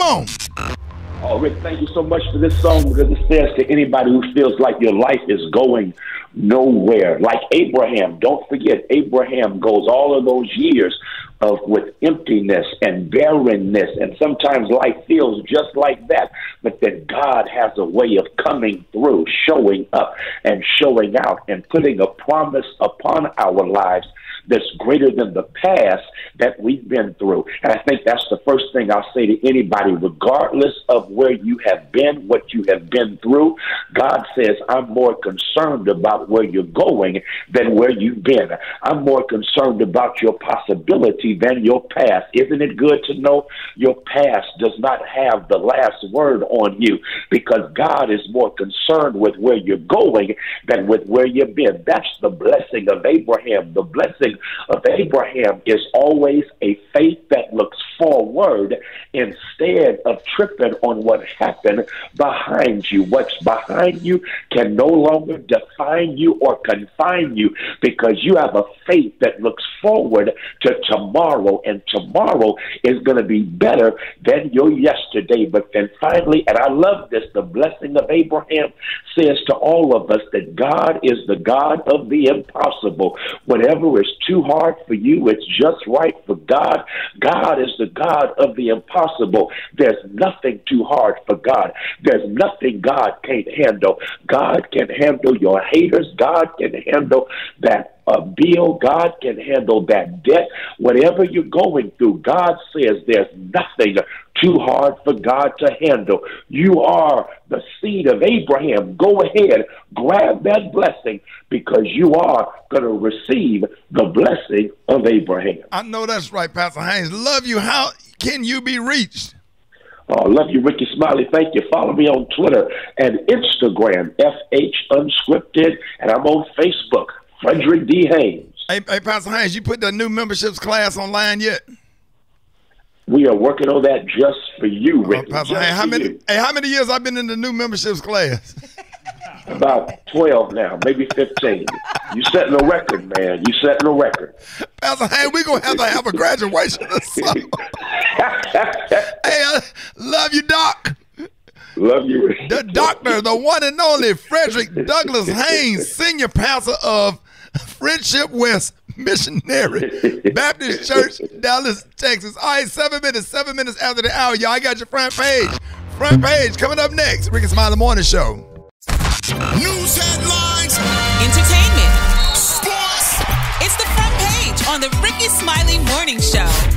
Come on. Oh, Rick, thank you so much for this song because it says to anybody who feels like your life is going nowhere, like Abraham, don't forget, Abraham goes all of those years of with emptiness and barrenness, and sometimes life feels just like that. But then God has a way of coming through, showing up and showing out, and putting a promise upon our lives that's greater than the past that we've been through. And I think that's the first thing I'll say to anybody, regardless of where you have been, what you have been through. God says, I'm more concerned about where you're going than where you've been. I'm more concerned about your possibility than your past. Isn't it good to know your past does not have the last word on you because God is more concerned with where you're going than with where you've been? That's the blessing of Abraham, the blessing of Abraham is always a faith that looks forward instead of tripping on what happened behind you. What's behind you can no longer define you or confine you because you have a faith that looks forward to tomorrow, and tomorrow is going to be better than your yesterday. But then finally, and I love this, the blessing of Abraham says to all of us that God is the God of the impossible. Whatever is too hard for you, it's just right for God. God is the God of the impossible. There's nothing too hard for God. There's nothing God can't handle. God can handle your haters. God can handle that a bill. God can handle that debt. Whatever you're going through, God says there's nothing too hard for God to handle. You are the seed of Abraham. Go ahead, grab that blessing because you are going to receive the blessing of Abraham. I know that's right, Pastor Haynes. Love you. How can you be reached? Oh, love you, Rickey Smiley. Thank you. Follow me on Twitter and Instagram, FH Unscripted, and I'm on Facebook, Frederick D. Haynes. Hey, hey, Pastor Haynes, you put the new memberships class online yet? We are working on that just for you, oh, Rick. Oh, Pastor Haynes, how many? Hey, how many years I've been in the new memberships class? About twelve now, maybe fifteen. You setting a record, man. You setting a record. Pastor Haynes, we're gonna have to have a graduation or something. hey, I love you, Doc. Love you. The doctor, the one and only Frederick Douglass Haynes, senior pastor of Friendship West Missionary Baptist Church, Dallas, Texas. All right, seven minutes, seven minutes after the hour, y'all. I got your front page. Front page coming up next. Rickey Smiley Morning Show. News headlines, entertainment, sports. It's the front page on the Rickey Smiley Morning Show.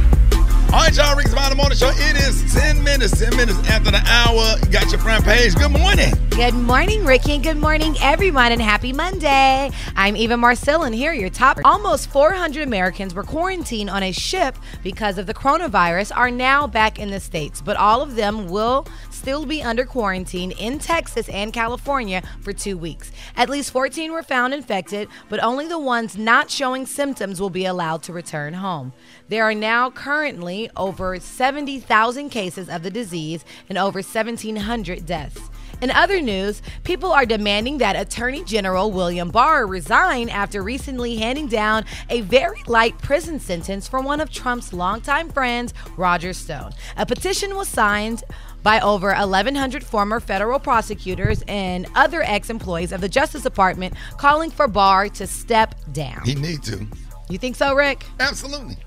All right, y'all. Rickey Smiley Morning Show. It is 10 minutes, 10 minutes after the hour. You got your front page. Good morning. Good morning, Rickey, and good morning, everyone, and happy Monday. I'm Eva Marcille, and here are your top. Almost 400 Americans were quarantined on a ship because of the coronavirus are now back in the States, but all of them will still be under quarantine in Texas and California for two weeks. At least 14 were found infected, but only the ones not showing symptoms will be allowed to return home. There are now currently over 70,000 cases of the disease and over 1,700 deaths. In other news, people are demanding that Attorney General William Barr resign after recently handing down a very light prison sentence for one of Trump's longtime friends, Roger Stone. A petition was signed by over 1,100 former federal prosecutors and other ex employees of the Justice Department calling for Barr to step down. He need to. You think so, Rick? Absolutely.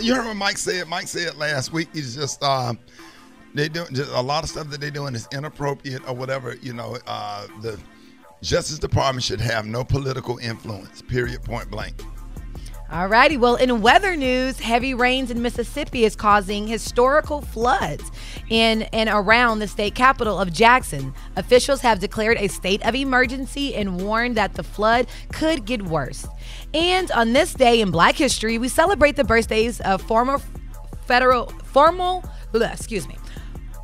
You heard what Mike said. Mike said last week. He's just um, they do just a lot of stuff that they're doing is inappropriate or whatever. You know, uh, the Justice Department should have no political influence. Period. Point blank. All righty. well, in weather news, heavy rains in Mississippi is causing historical floods in and around the state capital of Jackson. Officials have declared a state of emergency and warned that the flood could get worse. And on this day in Black History, we celebrate the birthdays of former federal formal excuse me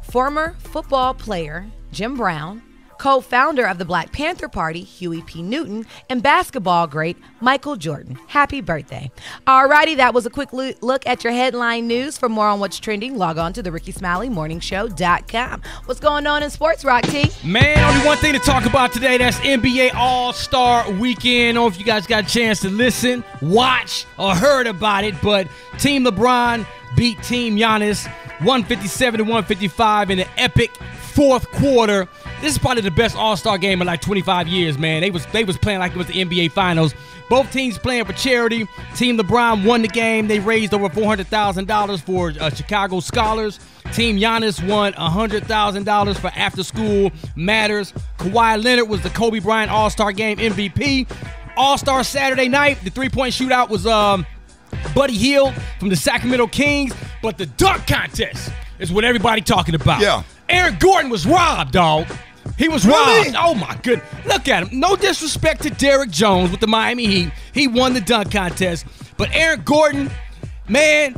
former football player Jim Brown, co-founder of the Black Panther Party Huey P. Newton, and basketball great Michael Jordan. Happy birthday! Alrighty, that was a quick look at your headline news. For more on what's trending, log on to the Rickey Smiley Morning Show.com. What's going on in sports, Rock-T? Man, only one thing to talk about today. That's NBA All Star Weekend. Know if you guys got a chance to listen, watch, or heard about it, but Team LeBron beat Team Giannis 157 to 155 in an epic fourth quarter. This is probably the best All Star game in like 25 years, man. They was they was playing like it was the NBA Finals. Both teams playing for charity. Team LeBron won the game. They raised over $400,000 for uh, Chicago scholars. Team Giannis won $100,000 for after school matters. Kawhi Leonard was the Kobe Bryant All Star Game MVP. All Star Saturday night, the three point shootout was um, Buddy Hield from the Sacramento Kings, but the dunk contest is what everybody talking about. Yeah. Aaron Gordon was robbed, dog. He was Really? robbed. Oh my goodness. Look at him. No disrespect to Derrick Jones with the Miami Heat. He won the dunk contest. But Aaron Gordon, man,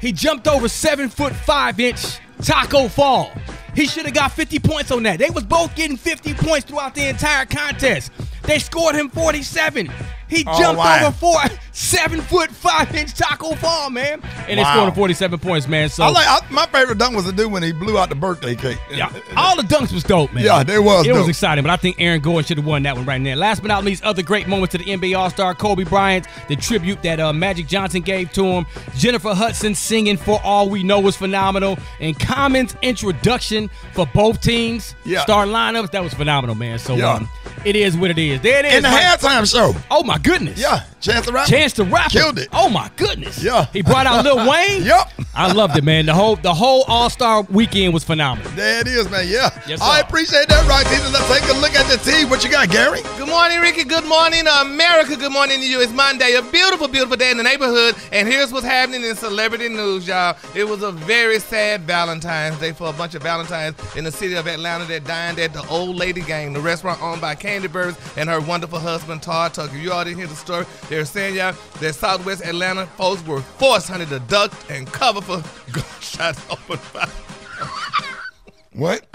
he jumped over seven foot five inch Tacko Fall. He should have got 50 points on that. They was both getting 50 points throughout the entire contest. They scored him 47. He Oh, jumped wow. over four, seven foot five inch Tacko Fall, man. And they Wow. scored him 47 points, man. So I like I, my favorite dunk was the dude when he blew out the birthday cake. yeah, all the dunks was dope, man. Yeah, they was It was exciting, but I think Aaron Gordon should have won that one right there. Last but not least, other great moments to the NBA All Star Kobe Bryant, the tribute that uh, Magic Johnson gave to him. Jennifer Hudson singing "For All We Know" was phenomenal, and Common's introduction for both teams, Yeah. star lineups, that was phenomenal, man. So Yeah. um, it is what it is. There it is. In the Mike. halftime show. Oh my goodness. Yeah, Chance the Rapper. Chance to rap Killed it. Oh my goodness. Yeah. He brought out Lil Wayne. Yep. I loved it, man. The whole the whole All Star weekend was phenomenal. There it is, man. Yeah. Yes, I sir. appreciate that, right, Teacher. Let's take a look at the team. What you got, Gary? Good morning, Rickey. Good morning, America. Good morning to you. It's Monday, a beautiful, beautiful day in the neighborhood. And here's what's happening in celebrity news, y'all. It was a very sad Valentine's Day for a bunch of Valentines in the city of Atlanta that dined at the Old Lady Gang, the restaurant owned by Kandi Burruss and her wonderful husband, Todd Tucker. You all didn't hear the story. They're saying, y'all, that Southwest Atlanta folks were forced, honey, to duck and cover for gunshots open fire. What?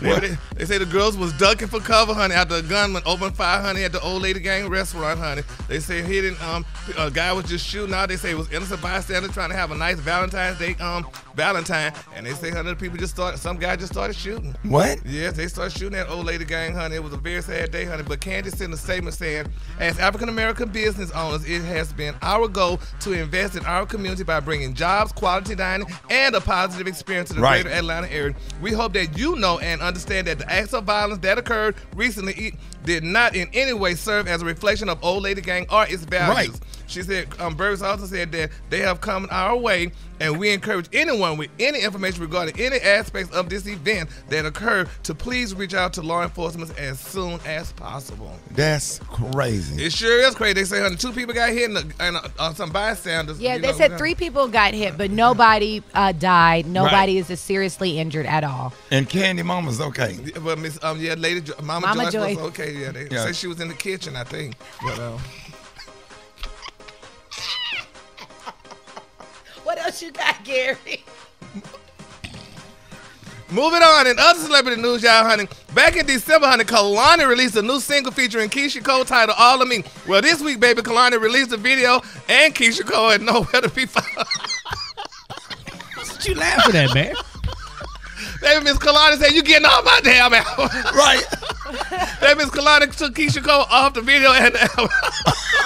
They, they say the girls was ducking for cover, honey, after a gunman opened fire, honey, at the old lady gang restaurant, honey. They say didn't, um, a guy was just shooting out. They say it was innocent bystander trying to have a nice Valentine's Day, um, Valentine. And they say, honey, the people just started, some guy just started shooting. What? Yes, they started shooting at old lady gang, honey. It was a very sad day, honey. But Kandi sent a statement saying, as African American business owners, it has been our goal to invest in our community by bringing jobs, quality dining, and a positive experience to the Right. greater Atlanta area. We hope that you know and understand that the acts of violence that occurred recently did not in any way serve as a reflection of Old Lady Gang or its values. Right. She said, um, Burruss also said that they have come our way, and we encourage anyone with any information regarding any aspects of this event that occurred to please reach out to law enforcement as soon as possible. That's crazy. It sure is crazy. They say, honey, two people got hit and, uh, and uh, uh, some bystanders. Yeah, they know, said uh, three people got hit, but nobody uh, died. Nobody is seriously injured at all. And Kandi Mama's okay. But Miss, um, yeah, Lady jo- Mama, Mama Joyce Joy. was okay. Yeah, they Yeah. say she was in the kitchen, I think. But um, else you got, Gary? moving on in other celebrity news, y'all, honey. Back in December, honey, Kehlani released a new single featuring Keyshia Cole titled "All of Me." Well, this week, baby, Kehlani released a video and Keyshia Cole had nowhere to be found. What you laughing at, man? Baby, Miss Kehlani said, "You getting off my damn album?" Right. Baby, Miss Kehlani took Keyshia Cole off the video and the album.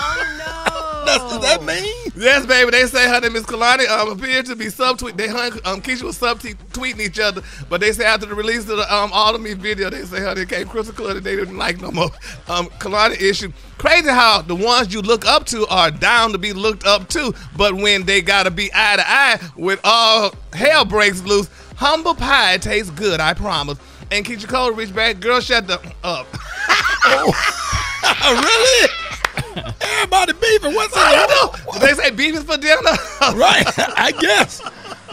Oh, no. That's, does that mean? Yes, baby. They say her and Miss Kehlani um, appeared to be subtweet. They hung, um, Keyshia was subtweeting each other, but they say after the release of the um, All of Me video, they say her they came crystal clear that they didn't like no more. Um, Kehlani issue. Crazy how the ones you look up to are down to be looked up to, but when they gotta be eye to eye with all hell breaks loose, humble pie tastes good, I promise. And Keyshia Cole reached back, girl, shut the up. really? Everybody beefing. What's I up? don't know. They say beef is for dinner. Right. I guess.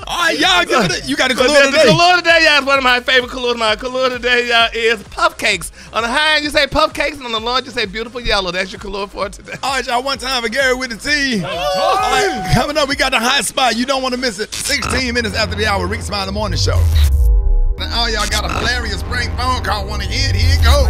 All right, y'all give it. You got to But color the, the today. color today, y'all, is one of my favorite color. My color today, y'all, is puff cakes. On the high end, you say puff cakes, and on the low end, you say beautiful yellow. That's your color for today. All right, y'all. One time for Gary with the T. All right, coming up, we got the hot spot. You don't want to miss it. 16 minutes after the hour, Rick Smile in the Morning Show. Now, all y'all got a hilarious prank phone call. Want to hear it? Here it go.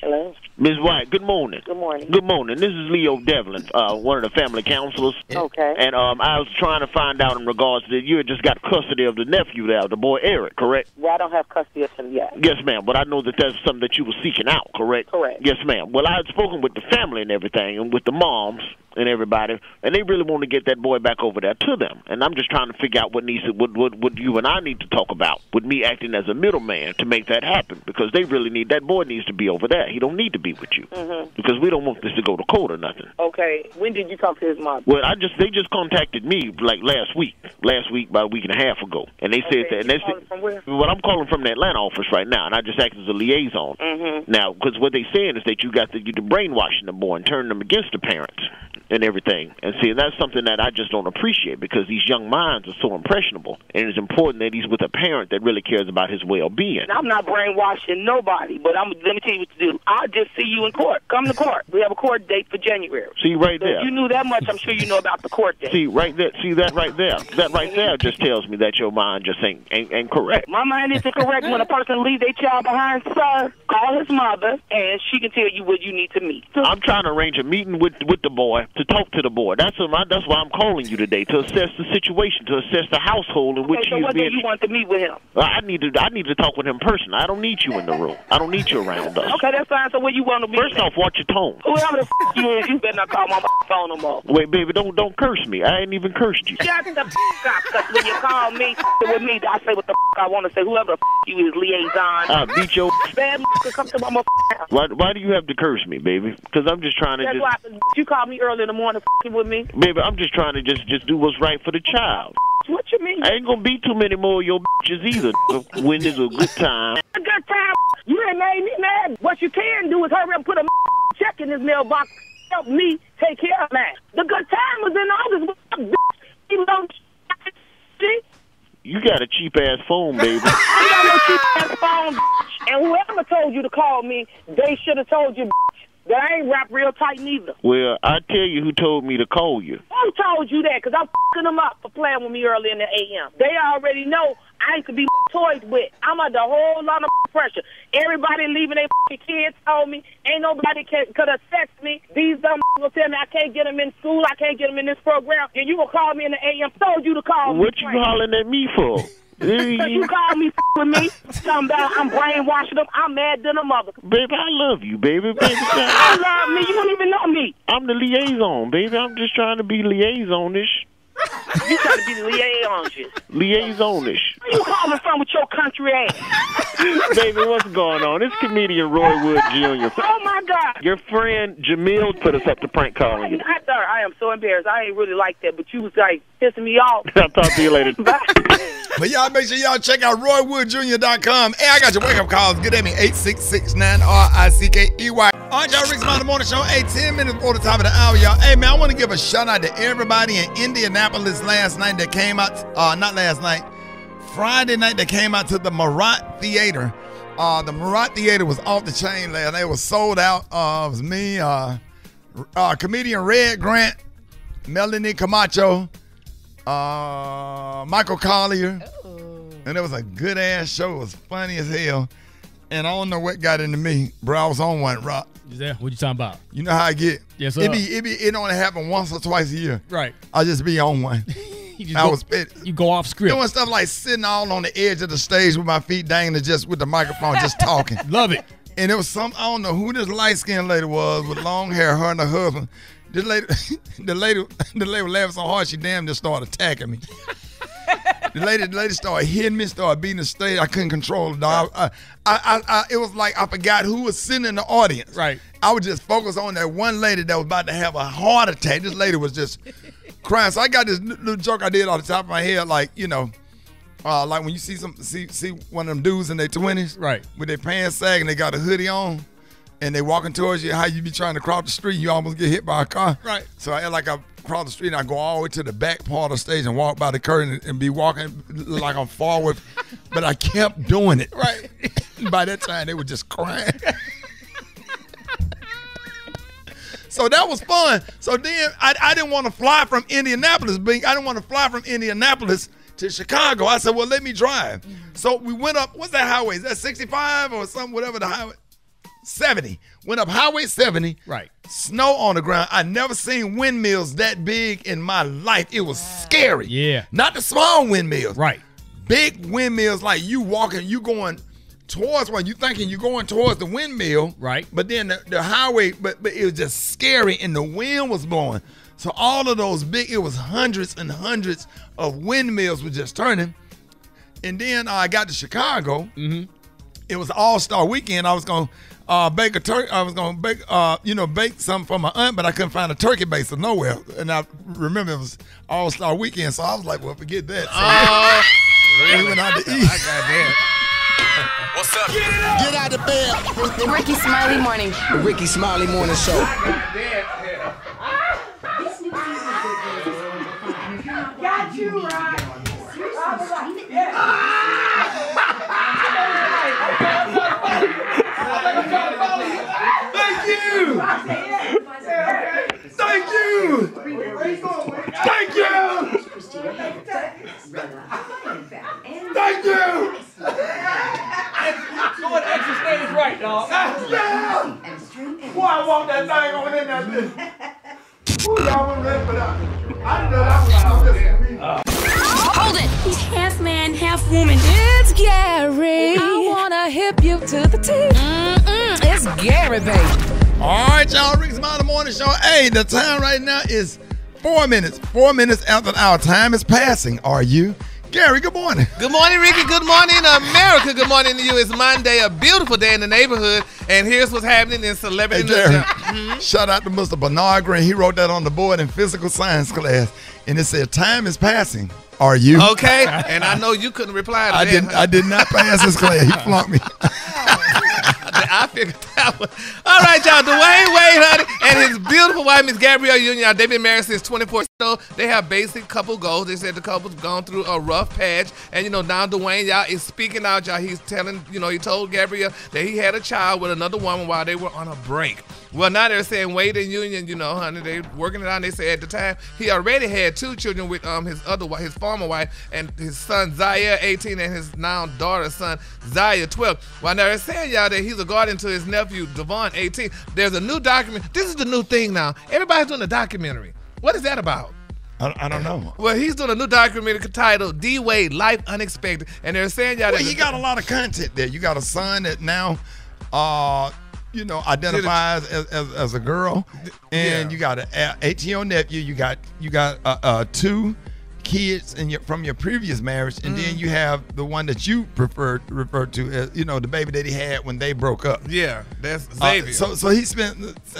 Hello. Ms. White, good morning. Good morning. Good morning. This is Leo Devlin, uh, one of the family counselors. Okay. And um, I was trying to find out in regards to you had just got custody of the nephew there, the boy Eric, correct? Well, I don't have custody of him yet. Yes, ma'am. But I know that that's something that you were seeking out, correct? Correct. Yes, ma'am. Well, I had spoken with the family and everything, and with the moms, and everybody, and they really want to get that boy back over there to them. And I'm just trying to figure out what needs to, what, what, what you and I need to talk about with me acting as a middleman to make that happen because they really need that boy needs to be over there. He don't need to be with you Mhm. because we don't want this to go to court or nothing. Okay. When did you talk to his mom? Well, I just they just contacted me like last week, last week about a week and a half ago, and they said that. And they said, From where? well, I'm calling from the Atlanta office right now, and I just act as a liaison. Mm-hmm. Now, because what they saying is that you got the you the brainwashing the boy and turning them against the parents and everything. And see, that's something that I just don't appreciate because these young minds are so impressionable, and it's important that he's with a parent that really cares about his well-being. I'm not brainwashing nobody, but I'm let me tell you what to do. I'll just see you in court. Come to court. We have a court date for January. See right So if there. you knew that much, I'm sure you know about the court date. See right there. See that right there. That right there just tells me that your mind just ain't ain't, ain't correct. My mind isn't correct when a person leaves their child behind, sir. Call his mother, and she can tell you what you need to meet. I'm trying to arrange a meeting with with the boy to talk to the boy. That's what my, that's why I'm calling you today to assess the situation, to assess the household in which Okay, so he's what being. you want to meet with him? Uh, I need to I need to talk with him personally. I don't need you in the room. I don't need you around us. Okay, that's fine. So where you want to meet? First off, watch your tone. Whoever the f- you is, you better not call my phone no more. Wait, baby, don't don't curse me. I ain't even cursed you. Shut the f- up, when you call me with me, I say what the f- I want to say. Whoever the f- you is, liaison. I beat your. Bad come to my. Why why do you have to curse me, baby? Because I'm just trying to That's just. why you called me early in the morning with me. Baby, I'm just trying to just just do what's right for the child. What you mean? I ain't gonna be too many more of your bitches either. when there's a good time. A good time. You ain't made me mad. What you can do is hurry up and put a check in his mailbox. Help me take care of that. The good time was in August. Bitch? You know, see? You got a cheap ass phone, baby. I got no cheap ass phone, bitch. And whoever told you to call me, they should have told you, bitch, that I ain't wrapped real tight neither. Well, I tell you who told me to call you. Who told you that? Because I'm fucking them up for playing with me early in the AM. They already know I to be toyed with. I'm under a whole lot of pressure. Everybody leaving their kids told me. Ain't nobody can, could assess me. These dumb will tell me I can't get them in school. I can't get them in this program. And you will call me in the AM. Told you to call me. What you hollering at me for? Because you call me with me. Talking about I'm brainwashing them. I'm mad than a mother. Baby, I love you, baby. baby I love me. You don't even know me. I'm the liaison, baby. I'm just trying to be liaisonish. You trying to be the liaison. Liaisonish. Where you calling from with your country ass? baby, what's going on? It's comedian Roy Wood Jr. Oh my God. Your friend Jamil put us up to prank calling you. I thought I am so embarrassed. I ain't really like that, but you was like pissing me off. I'll talk to you later. But y'all make sure y'all check out RoyWoodJr.com. Hey, I got your wake up calls. Get at me 8669 R I C K E Y. All right, y'all, Rick's Mountain Morning Show. Hey, 10 minutes before the top of the hour, y'all. Hey, man, I want to give a shout out to everybody in Indianapolis last night that came out. Uh, not last night, Friday night that came out to the Murat Theater. Uh, the Murat Theater was off the chain last night. It was sold out. Uh, it was me, uh, uh, comedian Red Grant, Melanie Camacho, uh, Michael Colyar. And it was a good ass show. It was funny as hell. And I don't know what got into me, bro. I was on one rock. Is that what you talking about? You know how I get? Yes, It sir. be it be it only happen once or twice a year. Right. I just be on one. You just I go- was it, you go off script. doing stuff like sitting all on the edge of the stage with my feet dangling, just with the microphone, just talking. Love it. And it was some I don't know who this light skinned lady was with long hair, her and her husband. This lady, the lady, the lady was laughing so hard she damn just started attacking me. The lady, the lady started hitting me, started beating the stage. I couldn't control it. Dog. I, I, I, I, it was like I forgot who was sitting in the audience. Right. I was just focused on that one lady that was about to have a heart attack. This lady was just crying. So I got this little joke I did off the top of my head, like you know, uh, like when you see some see see one of them dudes in their twenties, Right. with their pants sagging, they got a hoodie on, and they walking towards you. How you be trying to cross the street, you almost get hit by a car. Right. So I like I cross the street and I go all the way to the back part of the stage and walk by the curtain and, and be walking like I'm forward, but I kept doing it. Right. by that time, they were just crying. So that was fun. So then I, I didn't want to fly from Indianapolis. Being I didn't want to fly from Indianapolis to Chicago. I said, well, let me drive. Mm-hmm. So we went up. What's that highway? Is that 65 or something? Whatever the highway. 70. Went up Highway 70. Right. Snow on the ground. I never seen windmills that big in my life. It was scary. Yeah. Not the small windmills. Right. Big windmills like you walking, you going towards one. You thinking you're going towards the windmill. Right. But then the, the highway, but but it was just scary and the wind was blowing. So all of those big, it was hundreds and hundreds of windmills were just turning. And then I got to Chicago. Mm-hmm. It was All Star Weekend. I was gonna uh, bake a turkey. I was gonna bake, uh, you know, bake something for my aunt, but I couldn't find a turkey base baster nowhere. And I remember it was All Star Weekend, so I was like, well, forget that. So we went out to eat. I got that. What's up? Get out of bed. The Rickey Smiley Morning. The Rickey Smiley Morning Show. Got you right. Thank you. Thank you. Thank you. Thank you. Going extra stage right, dog. Yeah. Boy, I want that thing on in that bitch. Ooh, y'all want that for that. I didn't know that was out there. Hold it. He's half man, half woman. It's Gary. I wanna hip you to the teeth. Mm-mm, it's Gary, baby. All right, y'all. Rick's Mountain Morning Show. Hey, the time right now is four minutes. Four minutes after our time is passing. Are you? Gary, good morning. Good morning, Rickey. Good morning, America. Good morning to you. It's Monday, a beautiful day in the neighborhood. And here's what's happening in celebrity Hey. Jerry. Mhm. Shout out to Mr. Bernard Green. He wrote that on the board in physical science class. And it said, Time is passing. Are you? Okay, and I know you couldn't reply to I that. didn't I did not pass this class. He flunked me. I figured that one. All right, y'all. Dwyane Wade, honey, and his beautiful wife, Miss Gabrielle Union. They've been married since 24. So they have basic couple goals. They said the couple's gone through a rough patch, and you know now Dwyane, y'all is speaking out, y'all. He's telling, you know, he told Gabrielle that he had a child with another woman while they were on a break. Well, now they're saying Wade and Union, you know, honey, they're working it out. They say at the time he already had two children with um his other wife, his former wife, and his son Zaire, 18, and his now daughter son Zaya, 12. Well, now they're saying y'all that he's a guardian to his nephew Devon, 18. There's a new document. This is the new thing now. Everybody's doing a documentary. What is that about? I, I don't know. Well, he's doing a new documentary titled D Wade Life Unexpected, and they're saying y'all Well, you got a lot of content there. You got a son that now, uh, you know, identifies as, as, as a girl, and Yeah. you got an 18 year old nephew. You got you got uh, uh, two kids in your from your previous marriage, and Mm. then you have the one that you prefer referred to as you know the baby that he had when they broke up. Yeah, that's Uh, Xavier. so so he spent.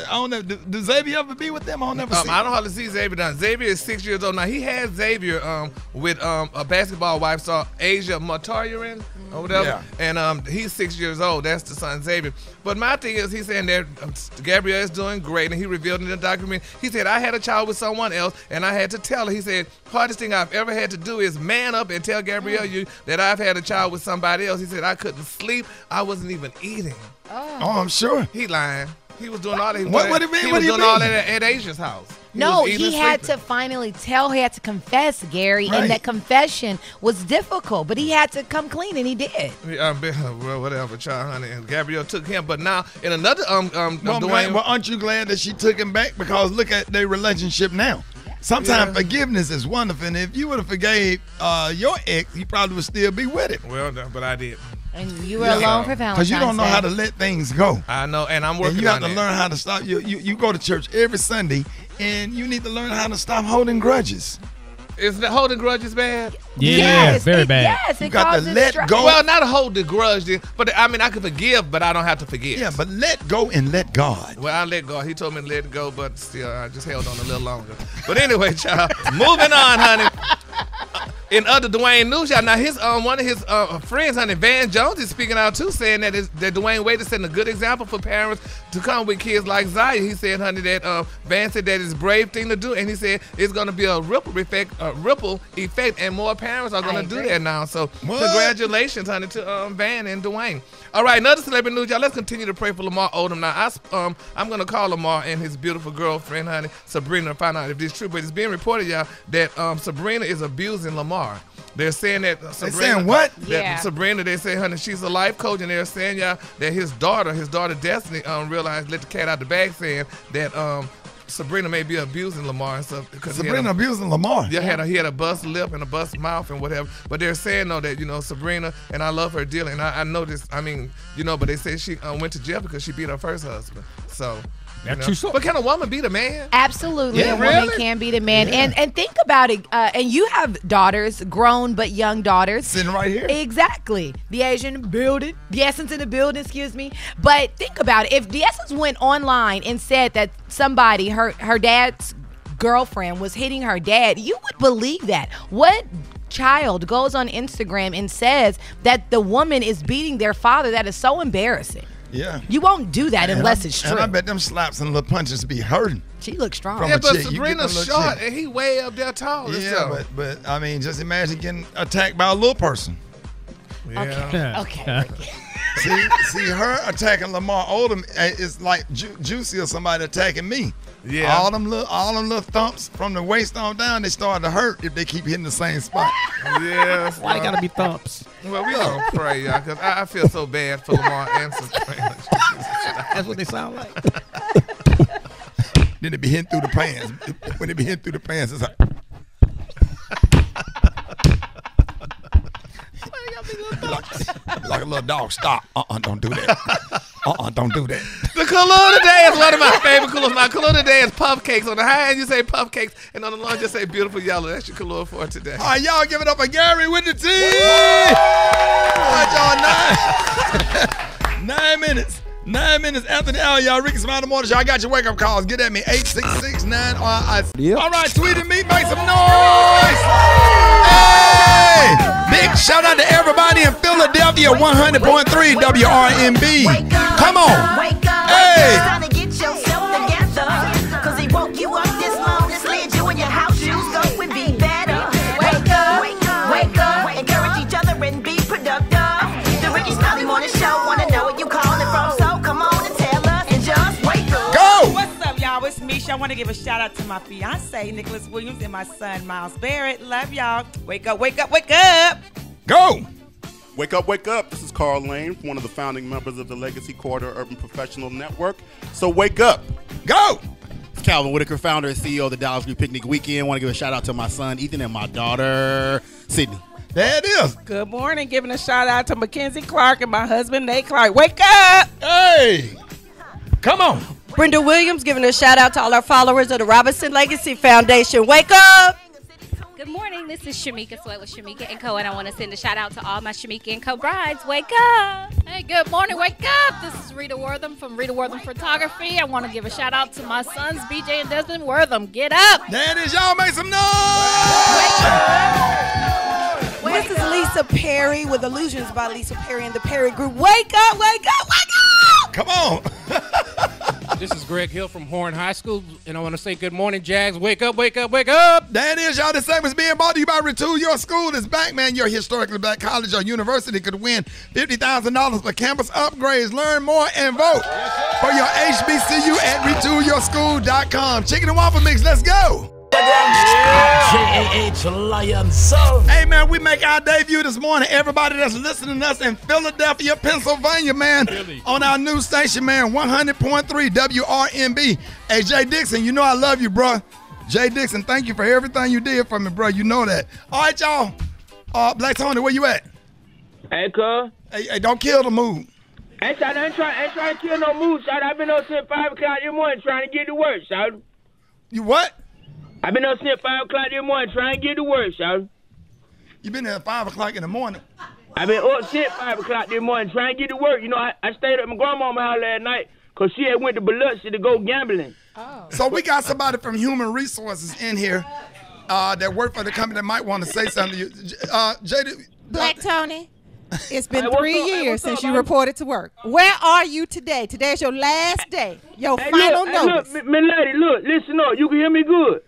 I don't know. Do, do Xavier ever be with them? I don't never Um, see. I don't hardly see Xavier done. Xavier is six years old now. He had Xavier um, with um, a basketball wife, saw Aja Metoyer or whatever, Yeah. and um, he's six years old. That's the son Xavier. But my thing is, he's saying that um, Gabrielle is doing great, and he revealed in the document. He said, "I had a child with someone else, and I had to tell her." He said, "Hardest thing I've ever had to do is man up and tell Gabrielle you that I've had a child with somebody else." He said, "I couldn't sleep. I wasn't even eating." oh, I'm sure. He lying. He was doing all that. He What- was, what do you mean? He What was do you doing all mean? that at, at Aja's house. He No, he had sleeping. to finally tell, he had to confess, Gary, Right. and that confession was difficult, but he had to come clean, and he did. Yeah, um, well, whatever, child, honey. And Gabrielle took him, but now in another um um Well, Dwyane. man, well, aren't you glad that she took him back? Because look at their relationship now. Sometimes Yeah. forgiveness is wonderful, and if you would have forgave uh, your ex, you probably would still be with it. well, no, but I did. And you were Yeah. alone for Valentine's Because you don't know Day. how to let things go. I know, and I'm working on it. And you have to that. learn how to stop. You, you you go to church every Sunday, and you need to learn how to stop holding grudges. Is the holding grudges bad? Yeah, yes, very it, bad. Yes, it You got to causes let stress. go. Well, not hold the grudge, but I mean, I can forgive, but I don't have to forgive. Yeah, but let go and let God. Well, I let go. He told me to let go, but still, I just held on a little longer. But anyway, child, moving on, honey. In other Dwyane news, y'all, now his um one of his uh, friends, honey, Van Jones, is speaking out too, saying that is, that Dwyane Wade is setting a good example for parents to come with kids like Zaya. He said, honey, that uh, Van said that is a brave thing to do, and he said it's going to be a ripple effect, a ripple effect, and more parents are going to do that now. So What? congratulations, honey, to um, Van and Dwyane. All right, another celebrity news, y'all. Let's continue to pray for Lamar Odom. Now, I, um, I'm going to call Lamar and his beautiful girlfriend, honey, Sabrina, to find out if this is true. But it's being reported, y'all, that um, Sabrina is abusing Lamar. They're saying that uh, Sabrina, saying what? That Yeah. Sabrina, they say, honey, she's a life coach, and they're saying, y'all, that his daughter, his daughter Destiny, um, realized, let the cat out the bag, saying that um, Sabrina may be abusing Lamar and stuff. because he had a- Sabrina abusing Lamar. yeah, had a, he had a bust lip and a bust mouth and whatever. But they're saying though that you know Sabrina and I love her dearly. And I, I know this. I mean, you know, but they say she uh, went to jail because she beat her first husband. So You know? true story. But can a woman beat a man? Absolutely, Yeah, a woman really? can be the man. And and think about it. Uh, and you have daughters, grown but young daughters, sitting right here. Exactly, the Asian building, the essence in the building. Excuse me. But think about it. If the essence went online and said that somebody, her her dad's girlfriend, was hitting her dad, you would believe that. What? Child goes on Instagram and says that the woman is beating their father. That is so embarrassing. Yeah. You won't do that And unless I- it's true. And I bet them slaps and little punches be hurting. She looks strong. From yeah, but chick, Sabrina's them short chick. and he way up there tall. Yeah, but but I mean, just imagine getting attacked by a little person. Yeah. Okay. okay. see, see, her attacking Lamar Odom eh, is like Ju- Juicy or somebody attacking me. Yeah. All them little, all them little thumps from the waist on down, they start to hurt if they keep hitting the same spot. Yeah. Why they gotta be thumps? Well, we gonna pray, y'all, because I, I feel so bad for Lamar and Sabrina. That's what they sound like. then they be hitting through the pants. When they be hitting through the pants, it's like. Like, like a little dog. Stop. Uh uh-uh, uh, do not do that. Uh uh-uh, uh, do not do that. The color today is one of my favorite colors. My color today is puff cakes. On the high end, you say puff cakes, and on the low, just say beautiful yellow. That's your color for today. All right, y'all give it up for Gary with the T. All right, y'all, nine, nine minutes. Nine minutes after the hour, y'all. Rickey Smiley Morning Show. I got your wake up calls. Get at me. 866 9 Yep. All right, tweet at me. Make some noise. Hey! Big shout out to everybody in Philadelphia. 100.3 WRNB. Come on. Hey. Want to give a shout out to my fiance, Nicholas Williams, and my son, Miles Barrett. Love y'all. Wake up, wake up, wake up. Go. Wake up, wake up. This is Carl Lane, one of the founding members of the Legacy Quarter Urban Professional Network. So wake up. Go. It's Calvin Whitaker, founder and CEO of the Dallas Group Picnic Weekend. Want to give a shout out to my son Ethan and my daughter Sydney. There it is. Good morning. Giving a shout out to Mackenzie Clark and my husband, Nate Clark. Wake up. Hey. Come on. Brenda Williams giving a shout out to all our followers of the Robinson Legacy Foundation. Wake up! Good morning. This is Shamika Sweat with Shamika and Co. And I want to send a shout out to all my Shamika and Co. brides. Wake up! Hey, good morning. Wake up. This is Rita Wortham from Rita Wortham Photography. I want to give a shout out to my sons, BJ and Desmond Wortham. Get up. There it is. Y'all make some noise. Wake up. This is Lisa Perry with Illusions by Lisa Perry and the Perry Group. Wake up, wake up, wake up! Come on. this is Greg Hill from Horn High School, and I want to say good morning, Jags. Wake up, wake up, wake up. That is, y'all. The segment's being brought to you by Retool. Your school is back, man. Your historically black college or university could win $50,000 for campus upgrades. Learn more and vote for your HBCU at retoolyourschool.com. Chicken and waffle mix, let's go. J-A-H Lions. Hey, man, we make our debut this morning. Everybody that's listening to us in Philadelphia, Pennsylvania, man, on our new station, man, 100.3 WRNB. Hey, Jay Dixon, you know I love you, bro. Jay Dixon, thank you for everything you did for me, bro. You know that. All right, y'all. Uh, Black Tony, where you at? Hey, cuz. Hey, hey, don't kill the mood. Ain't shot, ain't trying, ain't trying to kill no mood, shot. I've been up since 5 o'clock this morning trying to get to work, shot. You what? I've been up since 5 o'clock this morning trying to get to work, shot. You been there at 5 o'clock in the morning. I've been up since 5 o'clock this morning trying to get to work. You know, I, I stayed at my grandma's house last night because she had went to Biloxi to go gambling. Oh. So we got somebody from Human Resources in here uh, that work for the company that might want to say something to you. J- Uh, Jada, Black Tony, it's been Hey, three up? Years what's since up, you man? reported to work. Where are you today? Today's your last day, your Hey, final look, hey, notice. look, Miss Lady, look, listen up. You can hear me good.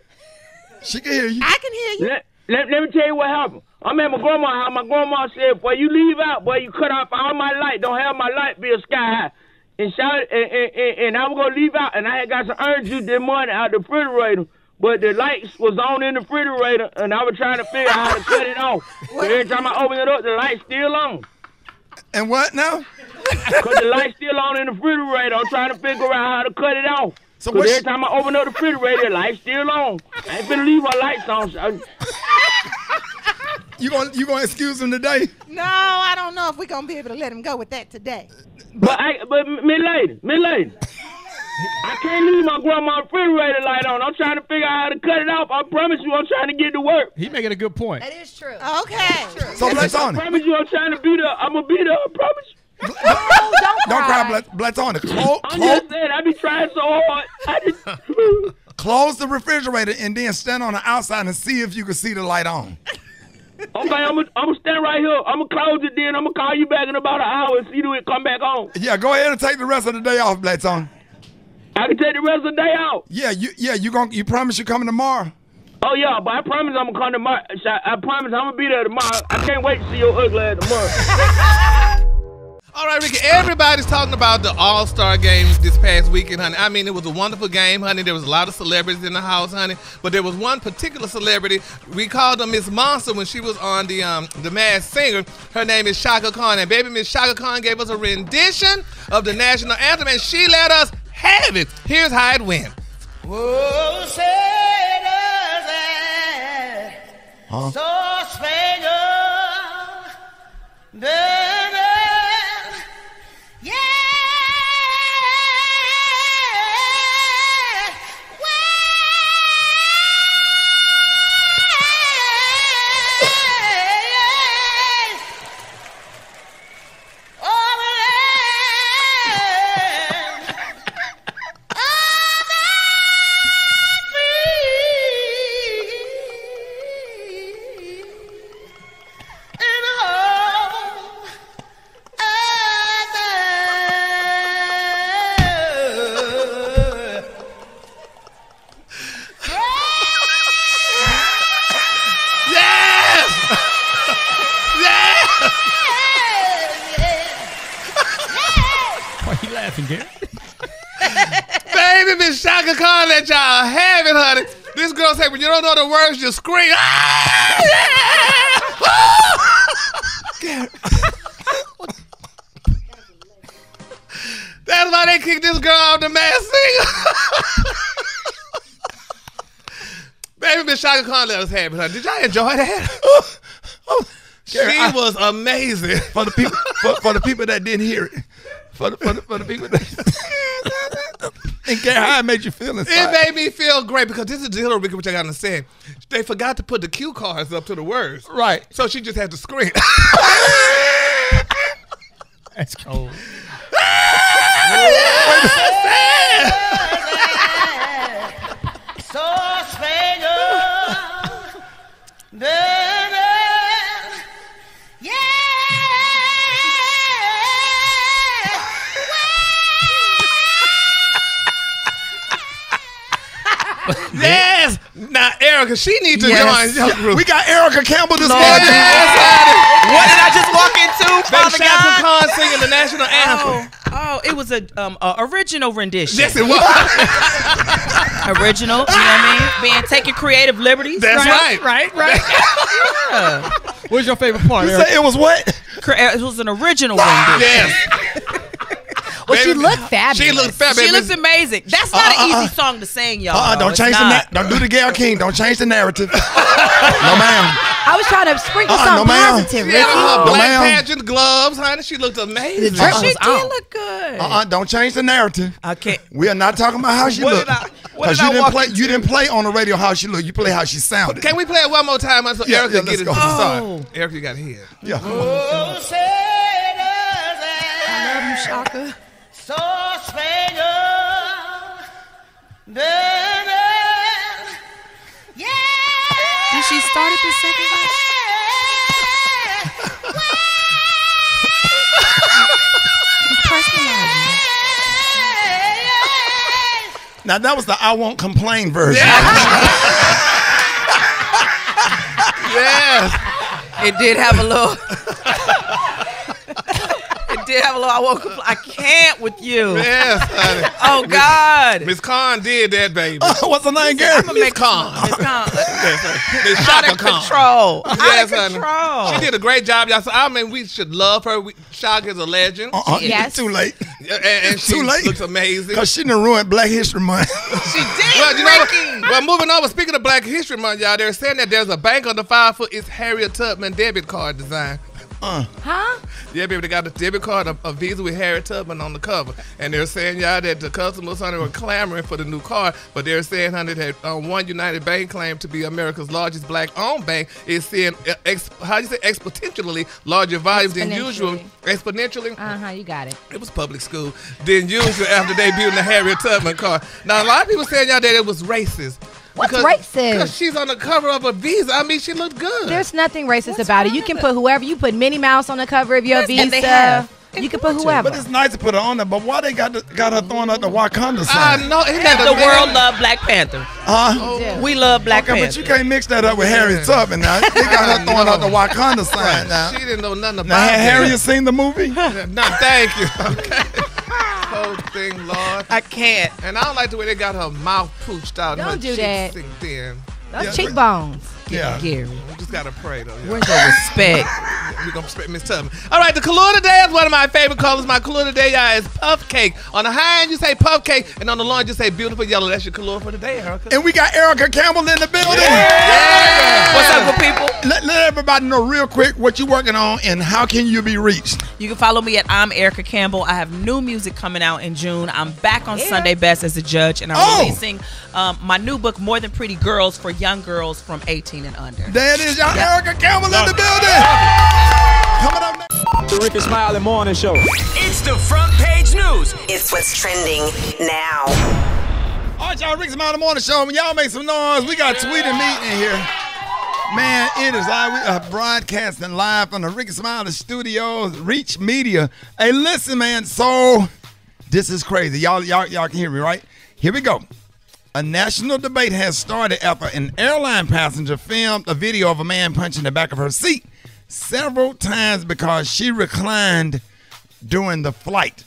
She can hear you. I can hear you. Let, let, let me tell you what happened. I'm at my grandma's house. My grandma said, boy, you leave out, boy, you cut off all my light. Don't have my light bill sky high. And, shout, and, and, and, and I was going to leave out, and I had got some orange juice this morning out the refrigerator. But the lights was on in the refrigerator, and I was trying to figure out how to cut it off. So every time I open it up, the light's still on. And what now? Because the light's still on in the refrigerator. I'm trying to figure out how to cut it off. So So what's- every time I open up the refrigerator, the light's still on. I ain't finna leave my lights on. So You gonna you gonna excuse him today? No, I don't know if we're gonna be able to let him go with that today. But I, but me lady, me lady. I can't leave my grandma refrigerator light on. I'm trying to figure out how to cut it off. I promise you, I'm trying to get to work. He making a good point. That is true. Okay. So Black I promise you, I'm trying to be there. I'm gonna be there. I promise you. Oh, don't don't cry, cry. Black, Black Tony. Oh, close, I'm close, just saying, I be trying so hard. I just. close the refrigerator and then stand on the outside and see if you can see the light on. Okay, I'm gonna I'm gonna stand right here. I'm gonna close it. Then I'm gonna call you back in about an hour and see do it come back on. Yeah, go ahead and take the rest of the day off, Black Tony. I can take the rest of the day out. Yeah, you yeah you going you promise you're coming tomorrow. Oh yeah, but I promise I'm gonna come tomorrow. I promise I'm gonna be there tomorrow. I can't wait to see your ugly ass tomorrow. All right, Rickey. Everybody's talking about the All Star game this past weekend, honey. I mean, it was a wonderful game, honey. There was a lot of celebrities in the house, honey. But there was one particular celebrity. We called her Miss Monster when she was on the um the Masked Singer. Her name is Chaka Khan, and baby Miss Chaka Khan gave us a rendition of the national anthem, and she let us have it. Here's how it went. Oh, say does that Huh? star laughing, Gary? Baby Miss Chaka Khan let y'all have it, honey. This girl said, when you don't know the words, you scream. Ah, yeah! That's why they kicked this girl off the Masked Singer. Baby Miss Chaka Khan let us have it, honey. Did y'all enjoy that? Gary, she I- was amazing. For the people for, for the people that didn't hear it. For the, for the, for the people that and Gary, how it made you feel inside. It made me feel great because this is the deal, Rickey, which I gotta understand. They forgot to put the cue cards up to the words. Right. So she just had to scream. That's cold. Star spangled yes. Now Erica, she needs to Yes. join your group. We got Erica Campbell this Lord, morning. yes, What did I just walk into, Baby Father Chaka God? Khan singing the national anthem. Oh, oh, it was a um a original rendition. Yes, it was. original. You know what I mean? Being taking creative liberties. That's right, right. right, right. yeah. What's your favorite part, You Eric? say it was what? It was an original rendition. Yes. Well, she looked fabulous. She looked fabulous. She looks amazing. That's not Uh, uh, an uh. easy song to sing, y'all. Uh-uh, don't It's change the not. na- don't do the Gayle King. Don't change the narrative. no ma'am. I was trying to sprinkle Uh-uh, something no, ma'am. positive, She had Rickey. on No, black ma'am. pageant gloves, honey. She looked amazing. The dress She did on. look good. Uh-uh, don't change the narrative. I can't. We are not talking about how she What looked. did I- what Because did you I didn't walk play into? you didn't play on the radio how she looked. You play how she sounded. Can we play it one more time so Yeah, Erica yeah, let's it go. to start? Oh. Erica, you got here. Yeah. Oh, say does Love you, Chaka. Star spangled banner. Yeah. Did she start at the second verse? Now that was the I won't complain version. Yes. It did have a little. it did have a little. I woke up. I can't with you. Yes, honey. Oh God. Miss Khan did that, baby. Oh, what's her name, Gary? I'm gonna make Khan. Miss Khan. Miss Out Chaka of Khan. control. Yes, Out of honey. control. She did a great job, y'all. So I mean, we should love her. We, Chaka is a legend. Uh-uh, Yes. Too late. Yeah, and, and she Too late. looks amazing. Because she done ruined Black History Month. She did. Well, you know, Rickey. well, moving on. Speaking of Black History Month, y'all, they're saying that there's a bank on the five foot. It's Harriet Tubman debit card design. Uh. Huh? Yeah, baby, they got a debit card, a, a Visa with Harry Tubman on the cover, and they're saying, y'all, that the customers, honey, were clamoring for the new card, but they're saying, honey, that um, OneUnited Bank claim to be America's largest black-owned bank is seeing, uh, ex, how you say, exponentially larger volumes than usual. Exponentially. Uh huh. You got it. It was public school than usual after debuting the Harriet Tubman card. Now, a lot of people saying y'all that it was racist. What's because, racist? Because she's on the cover of a Visa. I mean, she looked good. There's nothing racist about it. You can put whoever you put Minnie Mouse on the cover of your Yes, and they Visa. have. You can put whoever. But it's nice to put her on there. But why they got the, got her throwing up the Wakanda sign? I know. Because the world love Black Panther. Huh? Oh. We love Black okay, Panther. but you can't mix that up with Harriet Tubman now. They got her throwing out the Wakanda sign now. She didn't know nothing about Now, had that. Harriet seen the movie? no, thank you. Okay. Whole thing, Lord. I can't. And I don't like the way they got her mouth pooched out. and Don't her do cheeks that. sinked in. Those Yeah, cheekbones. Yeah. Gary. We just gotta pray though. Yeah. Where's the respect? we gonna respect Miss Tubman. All right, the color today is one of my favorite colors. My color today, y'all, is puff cake. On the high end, you say puff cake, and on the low end, you say beautiful yellow. That's your color for today, Erica. And we got Erica Campbell in the building. What's up, good people? Let, let everybody know real quick what you're working on and how can you be reached. You can follow me at I'm Erica Campbell. I have new music coming out in June. I'm back on Yeah. Sunday Best as a judge, and I'm Oh. releasing um, my new book, More Than Pretty Girls, for young girls from 18 and under. There it is, y'all. Erica Campbell in the building. Coming up next. The Rickey Smiley Morning Show. It's the front page news. It's what's trending now. All right, y'all. Rick's Mountain Morning Show. When y'all make some noise. We got Sweet and Meat in here. Man, it is live. We are broadcasting live from the Rickey Smiley Studios, Reach Media. Hey, listen, man. So this is crazy. Y'all, y'all, y'all can hear me, right? Here we go. A national debate has started after an airline passenger filmed a video of a man punching the back of her seat several times because she reclined during the flight.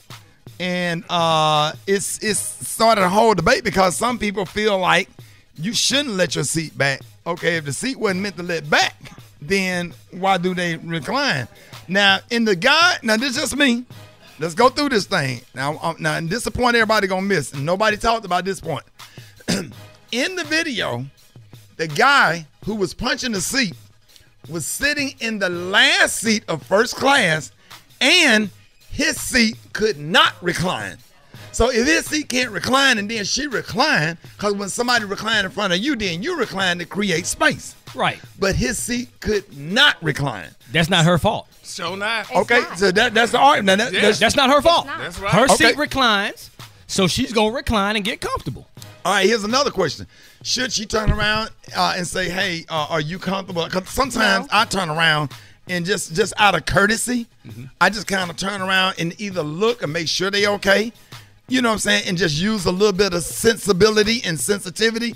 And uh, it's it's started a whole debate because some people feel like you shouldn't let your seat back. Okay, if the seat wasn't meant to let back, then why do they recline? Now, in the guy, now this is just me. Let's go through this thing. Now, um, now, this point everybody gonna miss, and nobody talked about this point. In the video, the guy who was punching the seat was sitting in the last seat of first class, and his seat could not recline. So if his seat can't recline and then she recline, because when somebody recline in front of you, then you recline to create space. Right. But his seat could not recline. That's not her fault. So not. okay, so that, that's the argument. Now, that- Yeah. that's, That's not her fault. That's right. Her Okay. seat reclines, so she's gonna recline and get comfortable. All right, here's another question. Should she turn around uh, and say, "Hey, uh, are you comfortable?" Because sometimes I turn around and just just out of courtesy, I just kind of turn around and either look and make sure they're okay, you know what I'm saying, and just use a little bit of sensibility and sensitivity.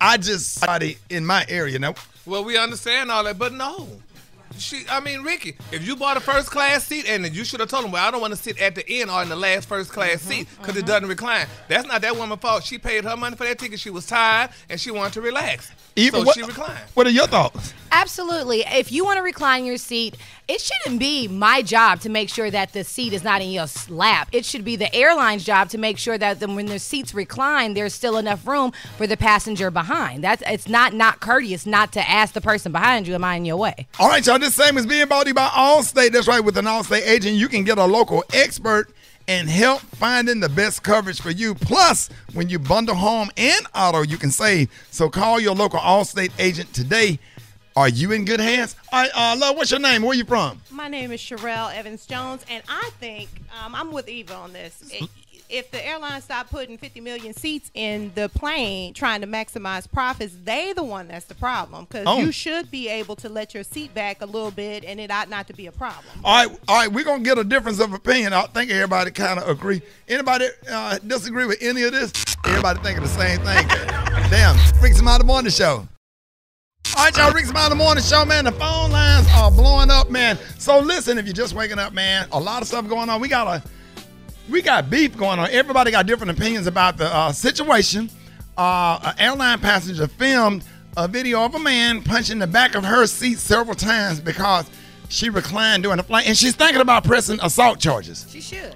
I just somebody in my area now. Well, we understand all that, but no. She, I mean, Rickey, if you bought a first class seat and you should have told him, well, I don't want to sit at the end or in the last first class mm-hmm, seat because it mm-hmm. doesn't recline. That's not that woman's fault. She paid her money for that ticket. She was tired and she wanted to relax. Even so what- she reclined. What are your thoughts? Absolutely. If you want to recline your seat, it shouldn't be my job to make sure that the seat is not in your lap. It should be the airline's job to make sure that the, when the seats recline, there's still enough room for the passenger behind. That's it's not not courteous not to ask the person behind you, "Am I in your way?" All right, y'all. This same is being brought to you by Allstate. That's right. With an Allstate agent, you can get a local expert and help finding the best coverage for you. Plus, when you bundle home and auto, you can save. So call your local Allstate agent today. Are you in good hands? All right, uh, love. What's your name? Where you from? My name is Sherelle Evans Jones, and I think um, I'm with Eva on this. If the airline stop putting 50 million seats in the plane, trying to maximize profits, they the one that's the problem. Because Oh. you should be able to let your seat back a little bit, and it ought not to be a problem. All right, all right. We're gonna get a difference of opinion. I think everybody kind of agree. Anybody uh, disagree with any of this? Everybody thinking the same thing. Damn, freaks them out of the morning show. All right, y'all, Rick's about the morning show, man. The phone lines are blowing up, man. So listen, if you're just waking up, man, a lot of stuff going on. We got a, we got beef going on. Everybody got different opinions about the uh, situation. Uh, an airline passenger filmed a video of a man punching the back of her seat several times because she reclined during the flight, and she's thinking about pressing assault charges. She should.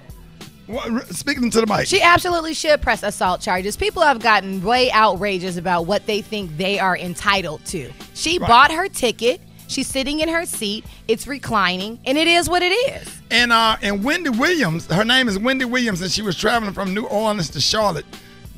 Speaking to the mic. She absolutely should press assault charges. People have gotten way outrageous about what they think they are entitled to. She Right. bought her ticket. She's sitting in her seat. It's reclining, and it is what it is. And uh, and Wendy Williams, her name is Wendy Williams, and she was traveling from New Orleans to Charlotte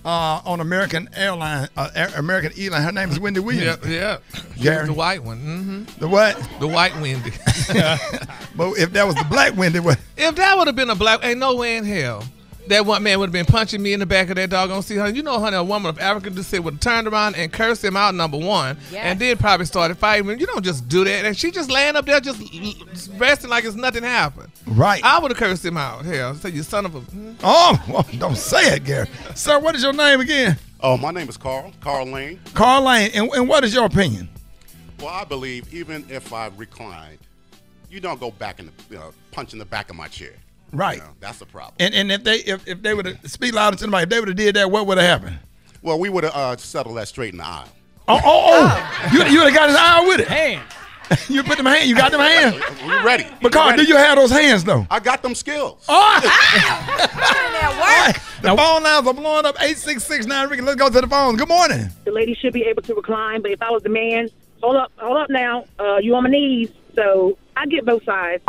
uh, on American Airline, uh, Air- American Airline. Her name is Wendy Williams. Yeah, yeah. Gary. the white one. Mm-hmm. The what? The white Wendy. but if that was the black Wendy, what? If that would have been a black, ain't no way in hell that one man would have been punching me in the back of that doggone seat. Honey, you know, honey, a woman of African descent would have turned around and cursed him out, number one, Yes. and then probably started fighting. You don't just do that. And she just laying up there, just just resting like it's nothing happened. Right. I would have cursed him out. Hell, say you son of a. hmm? Oh, well, don't say it, Gary. Sir, what is your name again? Oh, my name is Carl, Carl Lane. Carl Lane. And, and what is your opinion? Well, I believe even if I reclined, you don't go back in the you know, punch in the back of my chair. Right. You know, that's the problem. And and if they if, if they would have speak louder to somebody, if they would have did that, what would have happened? Well, we would have uh, settled that straight in the aisle. Oh, oh, oh! You you would have got his eye with it. Hand. you put them hand. You got them hands. We ready. But Carl, do you have those hands though? I got them skills. Oh. The phone lines are blowing up. Eight six six nine. Rickey, let's go to the phone. Good morning. The lady should be able to recline, but if I was the man, hold up, hold up now. Uh, you on my knees, so I get both sides.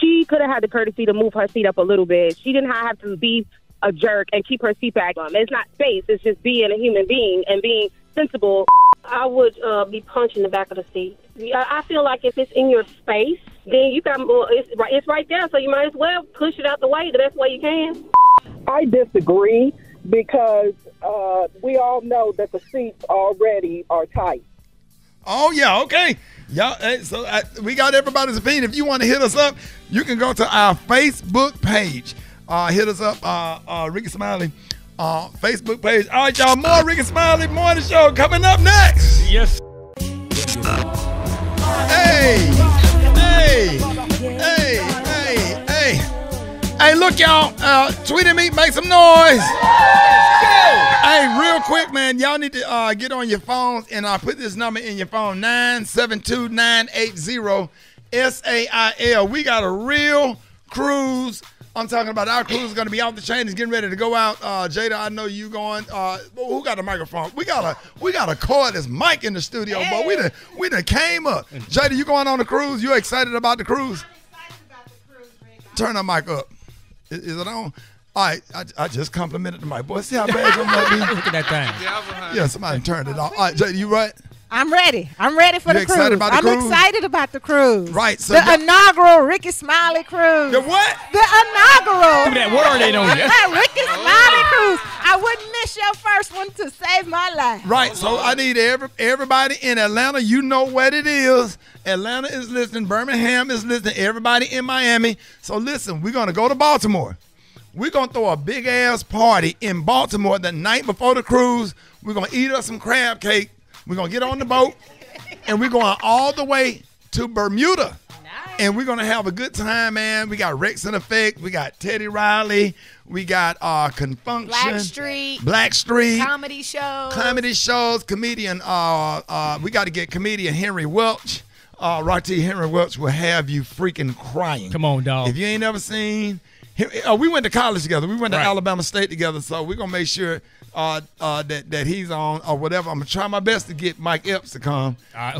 She could have had the courtesy to move her seat up a little bit. She didn't have to be a jerk and keep her seat back on. It's not space. It's just being a human being and being sensible. I would uh, be punching the back of the seat. I I feel like if it's in your space, then you got more. it's right. It's right there, so you might as well push it out the way the best way you can. I disagree because uh, we all know that the seats already are tight. Oh yeah, okay. Y'all, hey, so I, we got everybody's opinion. If you want to hit us up, you can go to our Facebook page. Uh, hit us up, uh, uh, Rickey Smiley, uh, Facebook page. All right, y'all. More Rickey Smiley morning show coming up next. Yes. Hey, hey, hey, hey, hey. Hey, look, y'all. Uh, tweet at me, make some noise. Hey, real quick, man. Y'all need to uh, get on your phones and uh, put this number in your phone 972 980 SAIL. We got a real cruise. I'm talking about our cruise is going to be out the chain. It's getting ready to go out. Uh, Jada, I know you going. Uh, who got a microphone? We got a we got a cordless mic in the studio, but we done we done came up. Jada, you going on the cruise? You excited about the cruise? Turn that mic up. Is, is it on? All right, I, I just complimented the mic. Boy, see how bad your mic be? Look at that thing. Yeah, somebody turned it off. All right, Jada, you right? I'm ready. I'm ready for You the cruise. excited about the I'm cruise? excited about the cruise. Right, so the y'all- inaugural Rickey Smiley cruise. The what? The inaugural. Look at that word ain't on you. Rickey Smiley cruise. I wouldn't miss your first one to save my life. Right. So I need every everybody in Atlanta. You know what it is. Atlanta is listening. Birmingham is listening. Everybody in Miami. So listen, we're gonna go to Baltimore. We're gonna throw a big ass party in Baltimore the night before the cruise. We're gonna eat us some crab cake. We're gonna get on the boat, and we're going all the way to Bermuda. And we're gonna have a good time, man. We got Wreckx-n-Effect, we got Teddy Riley, we got uh Con Funk Shun, Blackstreet. Blackstreet, Comedy shows. comedy shows, comedian. Uh, uh, we got to get comedian Henry Welch. Uh, right to Henry Welch will have you freaking crying. Come on, dog. If you ain't never seen, him- uh, we went to college together. We went to Right. Alabama State together, so we're gonna make sure uh, uh, that that he's on or whatever. I'm gonna try my best to get Mike Epps to come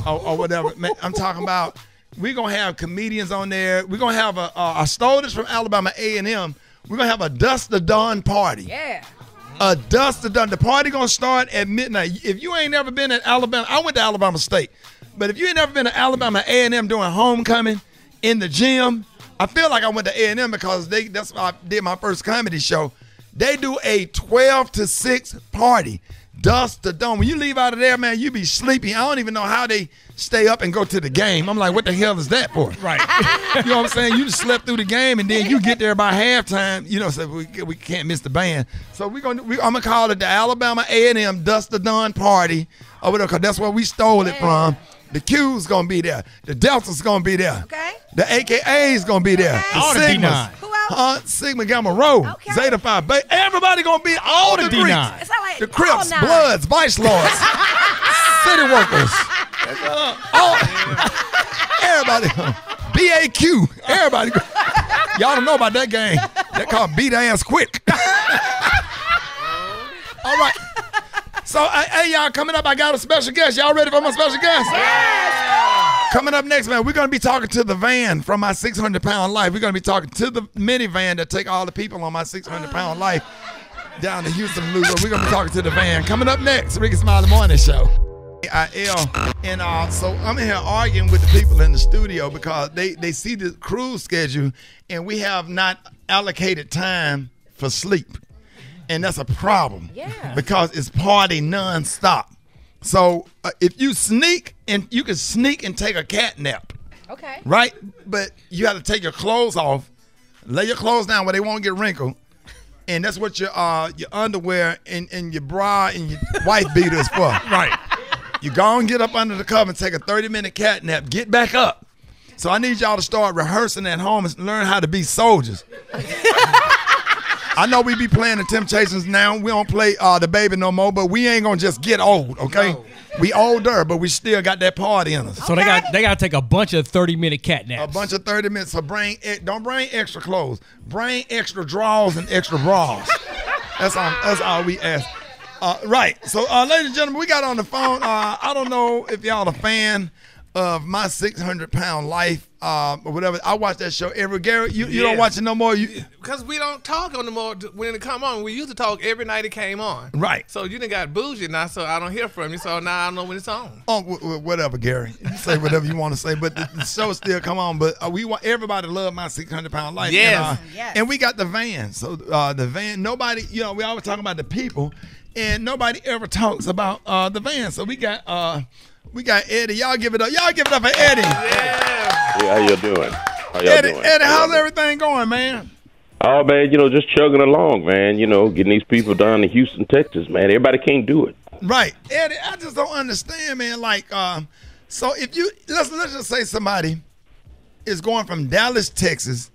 or, or whatever. Man, I'm talking about. We're gonna have comedians on there. We're gonna have a. I stole this from Alabama A and M. We're gonna have a Dust the Dawn party. Yeah. A dust to done. The party gonna start at midnight. If you ain't never been at Alabama, I went to Alabama State, but if you ain't never been to Alabama A and M doing homecoming in the gym, I feel like I went to A and M because they that's why I did my first comedy show. They do a twelve to six party. Dust to dawn. When you leave out of there, man, you be sleepy. I don't even know how they stay up and go to the game. I'm like, what the hell is that for? Right. you know what I'm saying? You just slept through the game, and then you get there by halftime. You know, so we, we can't miss the band. So we're gonna we, I'm gonna call it the Alabama A&M Dust the Dawn Party, over there because that's where we stole it from. The Q's gonna be there. The Delta's gonna be there. Okay. The AKA's gonna be there. The All the Sigmas. D9. Who? Uh, Sigma Gamma Rho. Zeta Phi Beta. Everybody gonna be all, the, the Greeks. D9. It's not like The Crips, all. Bloods, Vice Lords, City Workers. All, everybody. BAQ. Everybody. Y'all don't know about that game. They call beat ass quick. All right. So, hey, hey, y'all, coming up, I got a special guest. Y'all ready for my special guest? Yes. Coming up next, man, we're going to be talking to the van from my 600 pound life. We're going to be talking to the minivan that take all the people on my 600 pound life down to Houston, Louisville. We're going to be talking to the van. Coming up next, Rickey Smiley Morning Show. IL. And uh, so I'm here arguing with the people in the studio because they, they see the cruise schedule and we have not allocated time for sleep. And that's a problem. Yeah. Because it's party nonstop. So uh, if you sneak and you can sneak and take a cat nap, Okay. right? But you have to take your clothes off, lay your clothes down where they won't get wrinkled. And that's what your uh your underwear and, and your bra and your wife beater is for. Right. You go and get up under the cover and take a 30 minute cat nap. Get back up. So I need y'all to start rehearsing at home and learn how to be soldiers. I know we be playing the Temptations now. We don't play uh, the baby no more, but we ain't gonna just get old, okay? We older, but we still got that party in us. So they got they got to take a bunch of thirty minute cat naps. a bunch of 30 minutes. So bring. Don't bring extra clothes. Bring extra drawers and extra bras. that's all. That's all we ask. Uh, right. So, uh, ladies and gentlemen, we got on the phone. Uh, I don't know if y'all a fan of my 600 pound life uh, or whatever. I watch that show every. Gary, you, you don't watch it no more. You Because we don't talk on the more when it come on. We used to talk every night it came on. Right. So you didn't got bougie now, so I don't hear from you. So now I don't know when it's on. Oh, wh- wh- whatever, Gary. You say whatever you want to say, but the, the show still come on. But uh, we want everybody to love my 600 pound life. Yes. And, uh, Yes. and we got the van. So uh, the van, nobody, you know, we always talk about the people, and nobody ever talks about uh, the van. So we got uh, we got Eddie. Y'all give it up. Y'all give it up for Eddie. Yeah, how you doing? How y'all Eddie, doing? Eddie, how's everything going, man? Oh man, you know, just chugging along, man. You know, getting these people down to Houston, Texas, man. Everybody can't do it. Right, Eddie. I just don't understand, man. Like, um, so if you let's let's just say somebody is going from Dallas, Texas,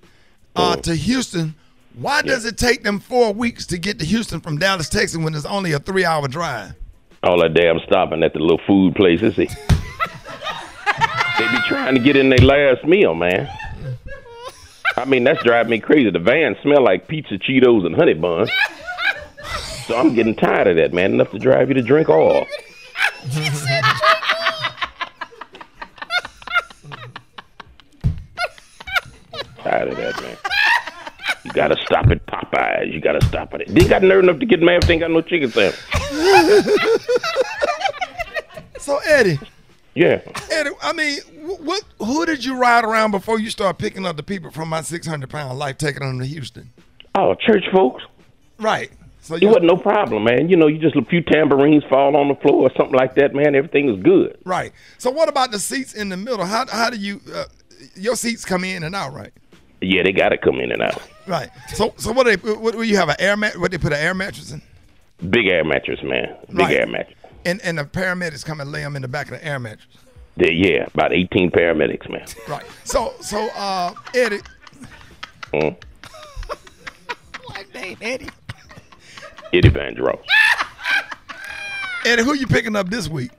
uh, to Houston. Why does it take them four weeks to get to Houston from Dallas, Texas, when it's only a three-hour drive? All that damn stopping at the little food places. They, they be trying to get in their last meal, man. I mean, that's driving me crazy. The van smell like pizza, Cheetos, and honey buns. So I'm getting tired of that, man. Enough to drive you to drink oil. Tired of that, man. You gotta stop at Popeyes. You gotta stop at it. They got nerve enough to get mad if they ain't got no chicken sandwich. So Eddie, Yeah. Eddie, I mean, what? Who did you ride around before you start picking up the people from my 600-pound life, taking them to Houston? Oh, church folks. Right. So it wasn't no problem, man. You know, you just a few tambourines fall on the floor or something like that, man. Everything is good. Right. So what about the seats in the middle? How how do you uh, your seats come in and out, right? Yeah, they got to come in and out. Right. So so what do they what do you have an air mat? What they put an air mattress in? Big air mattress, man. Big Right. air mattress. And and the paramedics come and lay them in the back of the air mattress. They, yeah, about 18 paramedics, man. Right. So so uh Eddie, Mm. like name Eddie. Eddie Van Dro. Eddie, who you picking up this week?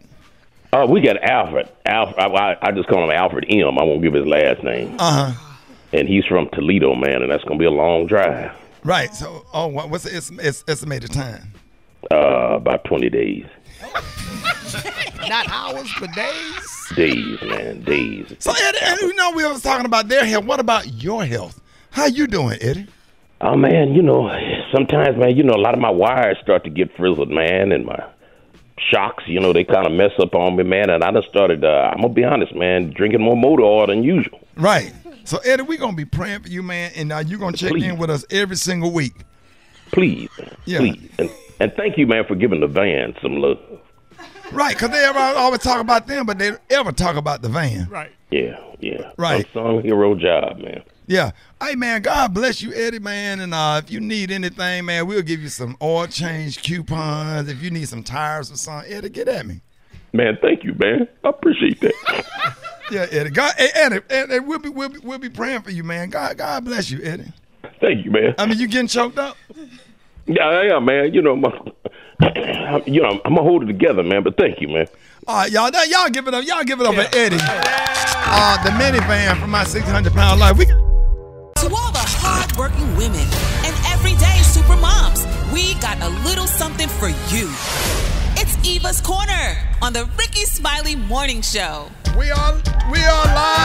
Oh, we got Alfred. Alfred. I, I, I just call him Alfred M. I won't give his last name. Uh huh. And he's from Toledo, man, and that's gonna be a long drive. Right. So oh, what's the estim- estimated time? Uh, about 20 days. Not hours, but days. Days, man. Days. So Eddie, Eddie, you know we was talking about their health. What about your health? How you doing, Eddie? Oh man, you know, sometimes man, you know, a lot of my wires start to get frizzled, man, and my shocks, you know, they kind of mess up on me, man. And I just started. Uh, I'm gonna be honest, man, drinking more motor oil than usual. Right. So Eddie, we're gonna be praying for you, man, and uh, you gonna check in with us every single week. Please, Yeah. please, and, and thank you, man, for giving the van some love. Right, because they ever always talk about them, but they ever talk about the van. Right. Yeah, yeah. Right. Unsung hero job, man. Yeah. Hey man, God bless you, Eddie, man. And uh, if you need anything, man, we'll give you some oil change coupons. If you need some tires or something, Eddie, get at me. Man, thank you, man. I appreciate that. Yeah, Eddie. God, hey, Eddie, Eddie, we'll be we'll be we'll be praying for you, man. God, God bless you, Eddie. Thank you, man. I mean, you getting choked up? Yeah, I am, man. You know, my, you know, I'm gonna hold it together, man. But thank you, man. All right, y'all. Now, y'all give it up. Y'all give it up for Eddie. Uh, the minivan from my 600 pound life. We To all the hardworking women and everyday super moms, we got a little something for you. It's Eva's Corner on the Rickey Smiley Morning Show. We are we are live.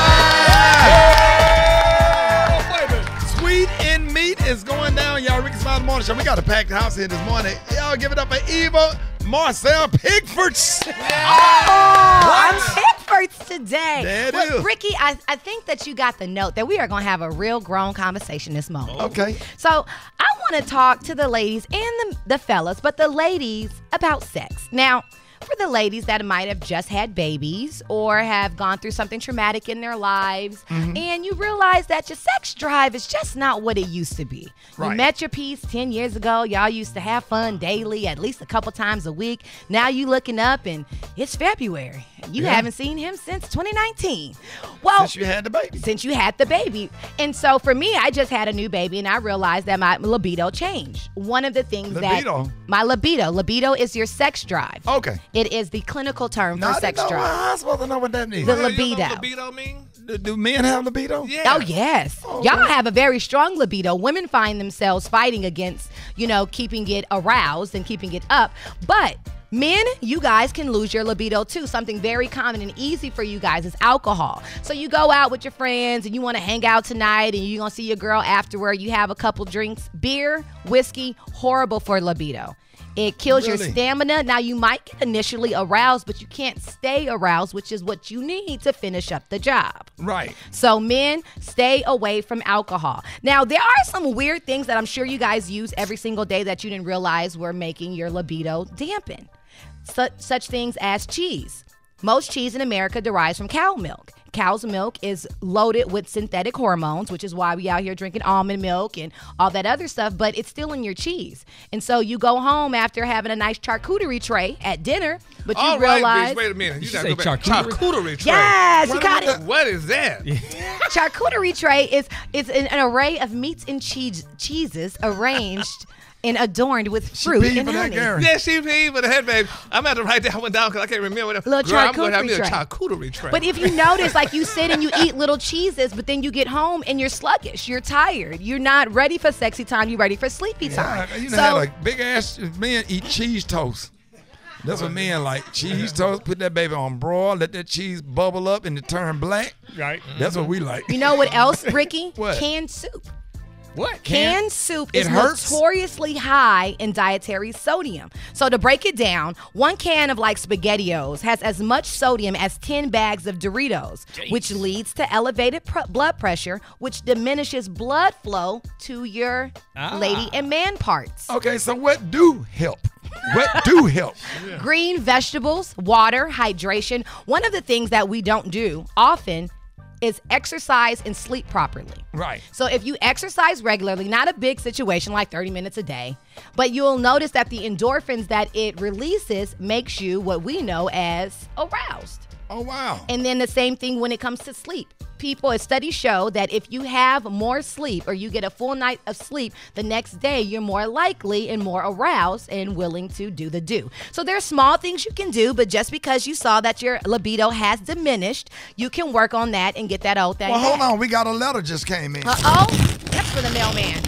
Sweet in meat is going down, y'all. Rickey Smiley Morning Show. We got a packed house here this morning. Y'all give it up for Eva Marcille Pigford. Oh, I'm Today. Look, is. Rickey, I, I think that you got the note that we are going to have a real grown conversation this moment. Oh. Okay. So I want to talk to the ladies and the, the fellas, but the ladies about sex. Now, for the ladies that might have just had babies or have gone through something traumatic in their lives, Mm-hmm. and you realize that your sex drive is just not what it used to be. You met your piece 10 years ago. Y'all used to have fun daily, at least a couple times a week. Now you looking up and it's February. You Yeah. haven't seen him since 2019. Well, Since you had the baby. since you had the baby. And so for me, I just had a new baby and I realized that my libido changed. One of the things Libido? that my libido, libido is your sex drive. Okay. It is the clinical term Now, for sex know- drive. How I supposed to know what that means? The libido. libido mean? Do, do men have libido? Oh yes, oh, y'all have a very strong libido. Women find themselves fighting against, you know, keeping it aroused and keeping it up. But men, you guys can lose your libido too. Something very common and easy for you guys is alcohol. So you go out with your friends and you want to hang out tonight, and you're gonna see your girl afterward. You have a couple drinks, beer, whiskey, horrible for libido. It kills your stamina. Now you might get initially aroused, but you can't stay aroused, which is what you need to finish up the job. Right. So, men, stay away from alcohol. Now, there are some weird things that I'm sure you guys use every single day that you didn't realize were making your libido dampen. Such, such things as cheese. Most cheese in America derives from cow milk. Cow's milk is loaded with synthetic hormones, which is why we out here drinking almond milk and all that other stuff, but it's still in your cheese. And so you go home after having a nice charcuterie tray at dinner, but you All right, realize bitch. Wait a minute. You, You say go back. charcuterie? Charcuterie tray. Yes, you got it. What is that? charcuterie tray is is an, an array of meats and cheese cheeses arranged and adorned with fruit paid and for that, honey. Yeah, she paid for the head, babe. I'm going to write that one down because I can't remember. What Little Girl, I'm going to have me a charcuterie tray. But if you notice, like you sit and you eat little cheeses, but then you get home and you're sluggish, you're tired, you're not ready for sexy time, you're ready for sleepy time. You know, so, had like big ass men eat cheese toast. That's what men like. Cheese toast. Put that baby on broil. Let that cheese bubble up and it turn black. Right. That's what we like. you know what else, Rickey? What? Canned soup. What? Canned soup It is hurts? notoriously high in dietary sodium. So to break it down, one can of like SpaghettiOs has as much sodium as 10 bags of Doritos, which leads to elevated pr- blood pressure, which diminishes blood flow to your Ah. lady and man parts. Okay, so what do help? What do help? Green vegetables, water, hydration. One of the things that we don't do often is exercise and sleep properly. Right. So if you exercise regularly, not a big situation like 30 minutes a day, but you'll notice that the endorphins that it releases makes you what we know as aroused. Oh wow. And then the same thing when it comes to sleep. People, studies show that if you have more sleep or you get a full night of sleep, the next day you're more likely and more aroused and willing to do the do. So there are small things you can do, but just because you saw that your libido has diminished, you can work on that and get that old thing. Well, hold back. on. We got a letter just came in. Uh oh, that's for the mailman.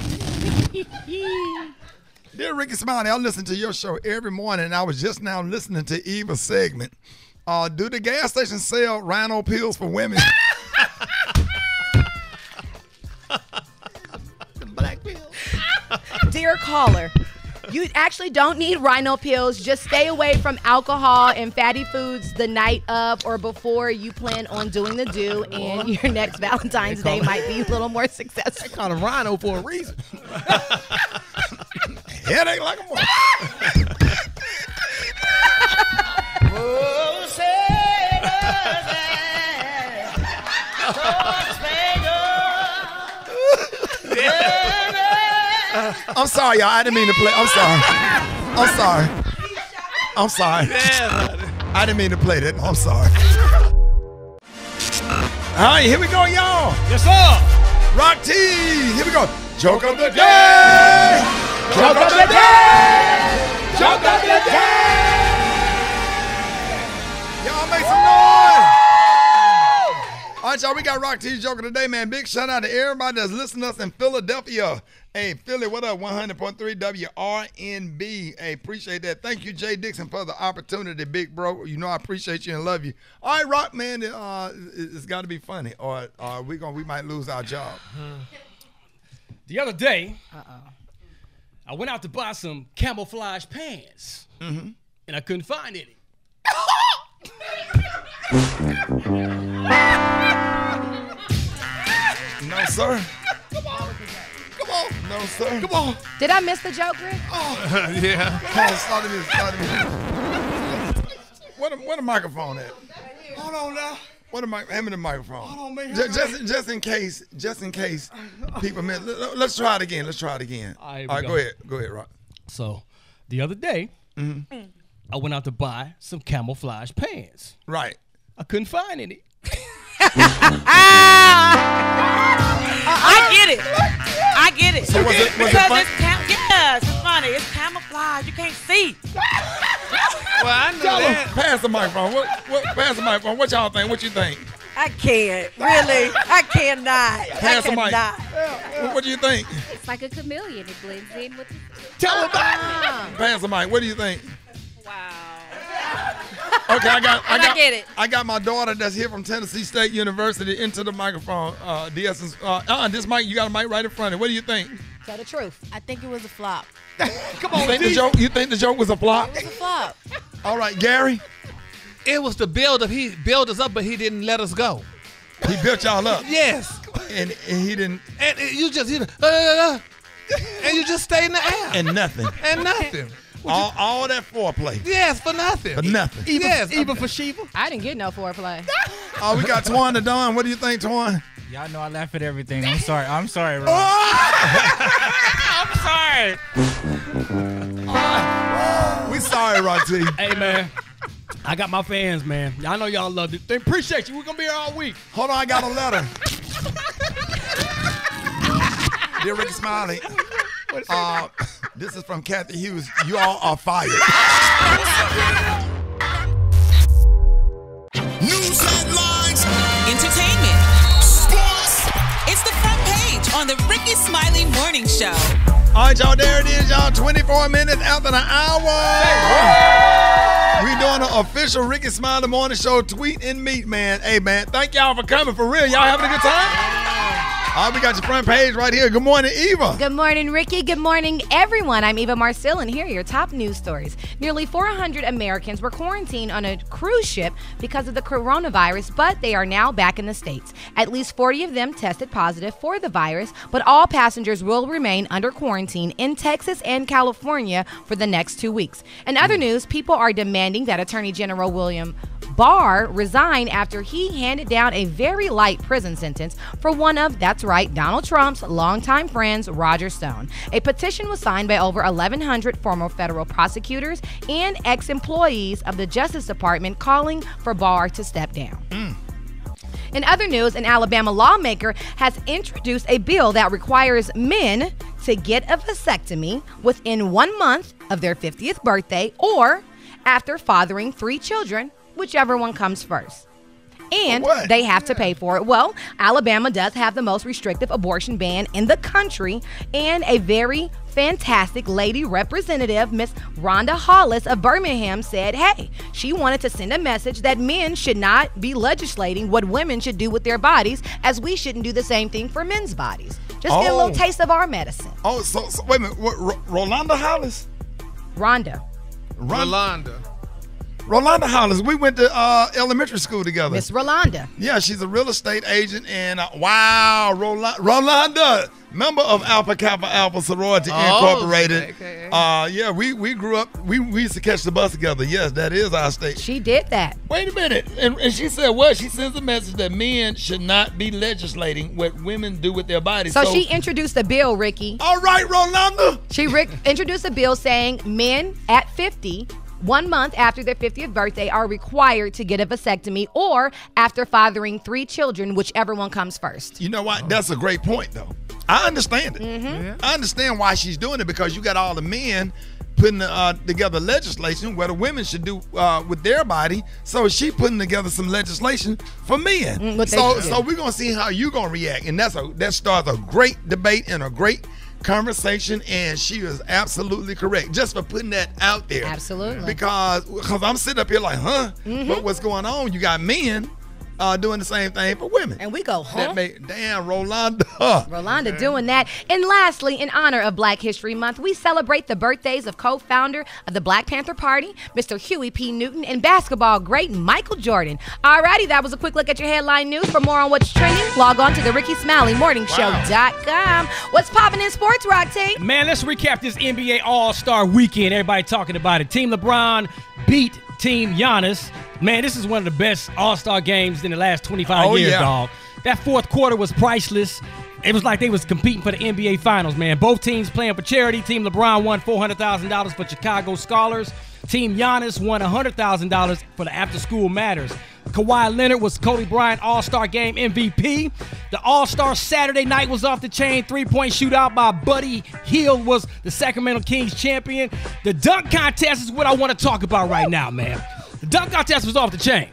Dear Rickey Smiley, I listen to your show every morning, and I was just now listening to Eva's segment. Uh, do the gas station sell rhino pills for women? Black pill. Dear caller, you actually don't need rhino pills. Just stay away from alcohol and fatty foods the night of or before you plan on doing the do, and your next Valentine's Day might be a little more successful. They call him rhino for a reason. Headache like a mother. I'm sorry, y'all. I didn't mean to play. I'm sorry. I'm sorry. I'm sorry. I didn't mean to play that. I'm sorry. All right, here we go, y'all. Yes, sir. Rock-T. Here we go. Joke of the day. Joke of the day. Joke of the day. Y'all make some. All right, y'all, we got Rock-T's Joker today, man. Big shout out to everybody that's listening to us in Philadelphia. Hey, Philly, what up? 100.3 WRNB. Hey, appreciate that. Thank you, Jay Dixon, for the opportunity, big bro. You know I appreciate you and love you. All right, Rock, man, uh, it- it's got to be funny, or uh, we gonna we might lose our job. The other day, Uh-oh. I went out to buy some camouflage pants, Mm-hmm. and I couldn't find any. No, sir. Come on. Come on. No, sir. Come on. Did I miss the joke, Rick? Oh. yeah. Hold on, start it, start it. Where the, where the microphone at? Hold on now. What am I? Hand me the microphone. Hold on, man. Ju- Just, just in case, just in case people miss. let- Let's try it again. Let's try it again. All right, All right go. go ahead. Go ahead, Rock. So, the other day, mm-hmm. I went out to buy some camouflage pants. Right. I couldn't find any. I get it. I get it. So was it- was it because fun- it's cam- yes, it's funny. It's camouflage. You can't see. Well, I know Tell them. that. Pass the microphone. What, what, pass the microphone. What y'all think? What you think? I can't. Really. I cannot. Pass I the mic. cannot. What, what do you think? It's like a chameleon. It blends in with. Tell them about ah. it. Pass the mic. What do you think? Okay, I got, I And I got, get it. I got my daughter that's here from Tennessee State University into the microphone. Uh, the essence. Uh, uh, this mic, you got a mic right in front of it. What do you think? Tell the truth. I think it was a flop. Come on, you think the joke? You think the joke was a flop? It was a flop. All right, Gary. It was the build up. He built us up, but he didn't let us go. He built y'all up. Yes. And, and he didn't. And, and you just, you know, uh, uh, uh, and you just stay in the air. And nothing. And nothing. All, all that foreplay. Yes, for nothing. For nothing. Even, Yes. even for Shiva? I didn't get no foreplay. Oh, we got Twan to Don. What do you think, Twan? Y'all know I laugh at everything. I'm sorry. I'm sorry, Ron. I'm sorry. We sorry, Roti. Hey, man. I got my fans, man. I know y'all love it. They appreciate you. We're going to be here all week. Hold on, I got a letter. Dear Rickey Smiley, uh, this is from Cathy Hughes. You all are fired. News headlines. Entertainment. Sports. It's the front page on the Rickey Smiley Morning Show. All right, y'all, there it is, y'all. 24 minutes after the hour. We doing an official Rickey Smiley Morning Show tweet and meet, man. Hey, man, thank y'all for coming for real. Y'all having a good time? All right, we got your front page right here. Good morning, Eva. Good morning, Rickey. Good morning, everyone. I'm Eva Marcille, and here are your top news stories. Nearly 400 Americans were quarantined on a cruise ship because of the coronavirus, but they are now back in the States. At least 40 of them tested positive for the virus, but all passengers will remain under quarantine in Texas and California for the next two weeks. In other hmm. news, people are demanding that Attorney General William Barr resigned after he handed down a very light prison sentence for one of, that's right, Donald Trump's longtime friends, Roger Stone. A petition was signed by over 1,100 former federal prosecutors and ex employees of the Justice Department calling for Barr to step down. Hmm. In other news, an Alabama lawmaker has introduced a bill that requires men to get a vasectomy within one month of their 50th birthday or after fathering three children, whichever one comes first. And they have to pay for it. Well, Alabama does have the most restrictive abortion ban in the country, and a very fantastic lady representative, Miss Rhonda Hollis of Birmingham, said, hey, she wanted to send a message that men should not be legislating what women should do with their bodies, as we shouldn't do the same thing for men's bodies. Just get a little Oh. taste of our medicine. Oh, so, so wait a minute. What, Ro- Rolanda Hollis? Rhonda. Rolanda. Rolanda Hollis. We went to uh, elementary school together. Miss Rolanda. Yeah, she's a real estate agent, and uh, wow, Rola- Rolanda, member of Alpha Kappa Alpha Sorority Oh, Incorporated. okay. Uh, yeah, we we grew up. We, we used to catch the bus together. Yes, that is our state. She did that. Wait a minute, and, and she said what? She sends a message that men should not be legislating what women do with their bodies. So, she introduced a bill, Rickey. All right, Rolanda. She Rick introduced a bill saying men at 50, one month after their 50th birthday, are required to get a vasectomy or after fathering three children, whichever one comes first. You know what? That's a great point, though. I understand it. Mhm. I understand why she's doing it because you got all the men putting uh, together legislation where the women should do uh, with their body. So she putting together some legislation for men. Mm, so so we're gonna see how you're gonna react, and that's a that starts a great debate and a great conversation. And she is absolutely correct just for putting that out there. Absolutely. Because because I'm sitting up here like, huh? Mhm. But what's going on? You got men uh, doing the same thing for women. And we go, huh? That make, damn, Rolanda. Rolanda doing that. And lastly, in honor of Black History Month, we celebrate the birthdays of co-founder of the Black Panther Party, Mr. Huey P. Newton, and basketball great Michael Jordan. Alrighty, that was a quick look at your headline news. For more on what's trending, log on to the Rickey Smiley Morning Show.com. What's popping in sports, Rock-T? Man, let's recap this NBA All Star weekend. Everybody talking about it. Team LeBron beat Team Giannis. Man, this is one of the best All Star games in the last 25 Oh, years, yeah. dog. That fourth quarter was priceless. It was like they was competing for the NBA Finals, man. Both teams playing for charity. Team LeBron won $400,000 for Chicago Scholars. Team Giannis won $100,000 for the After School Matters. Kawhi Leonard was Kobe Bryant All-Star Game MVP. The All-Star Saturday night was off the chain. Three-point shootout by Buddy Hield was the Sacramento Kings champion. The dunk contest is what I want to talk about right now, man. The dunk contest was off the chain.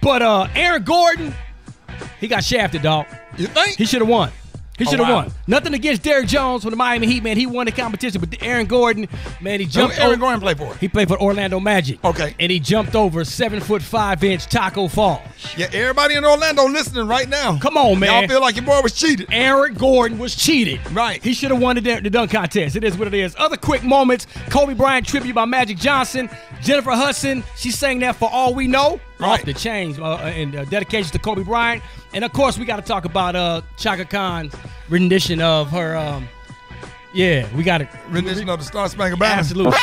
But uh Aaron Gordon, he got shafted, dog. You think? He should have won. He Oh, should have wow. won. Nothing against Derrick Jones from the Miami Heat, man. He won the competition, but Aaron Gordon, man, he jumped. Over Aaron over- Gordon play for? He played for Orlando Magic. Okay. And he jumped over seven foot five inch Tacko Fall. Yeah, everybody in Orlando listening right now. Come on, man. Y'all feel like your boy was cheated. Aaron Gordon was cheated. Right. He should have won the, the dunk contest. It is what it is. Other quick moments Kobe Bryant tribute by Magic Johnson. Jennifer Hudson, she sang that for all we know. Off the chains uh, and uh, dedication to Kobe Bryant. And of course, we got to talk about uh, Chaka Khan's rendition of her. Um, yeah, we got it. Rendition of the Star Spangled Banner. Absolutely.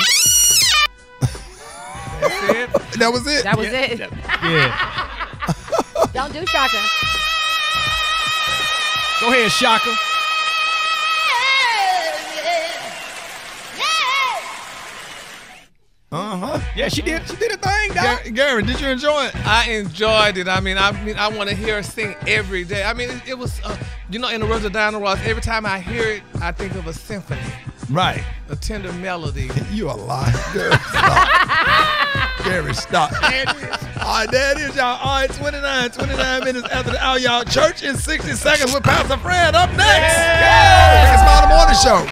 That was it. That was it. yeah. Don't do Chaka. Go ahead, Chaka. Uh huh. Yeah, she did. She did a thing, dog. Gary, Gary, did you enjoy it? I enjoyed it. I mean, I mean, I want to hear her sing every day. I mean, it, it was, uh, you know, in the words of Diana Ross, every time I hear it, I think of a symphony, Right. a tender melody. You a lie. Gary, stop. Gary, stop. All right, there it is, y'all. All right, 29, 29 minutes after the hour, y'all. Church in 60 seconds with Pastor Fred up next. It's my morning show.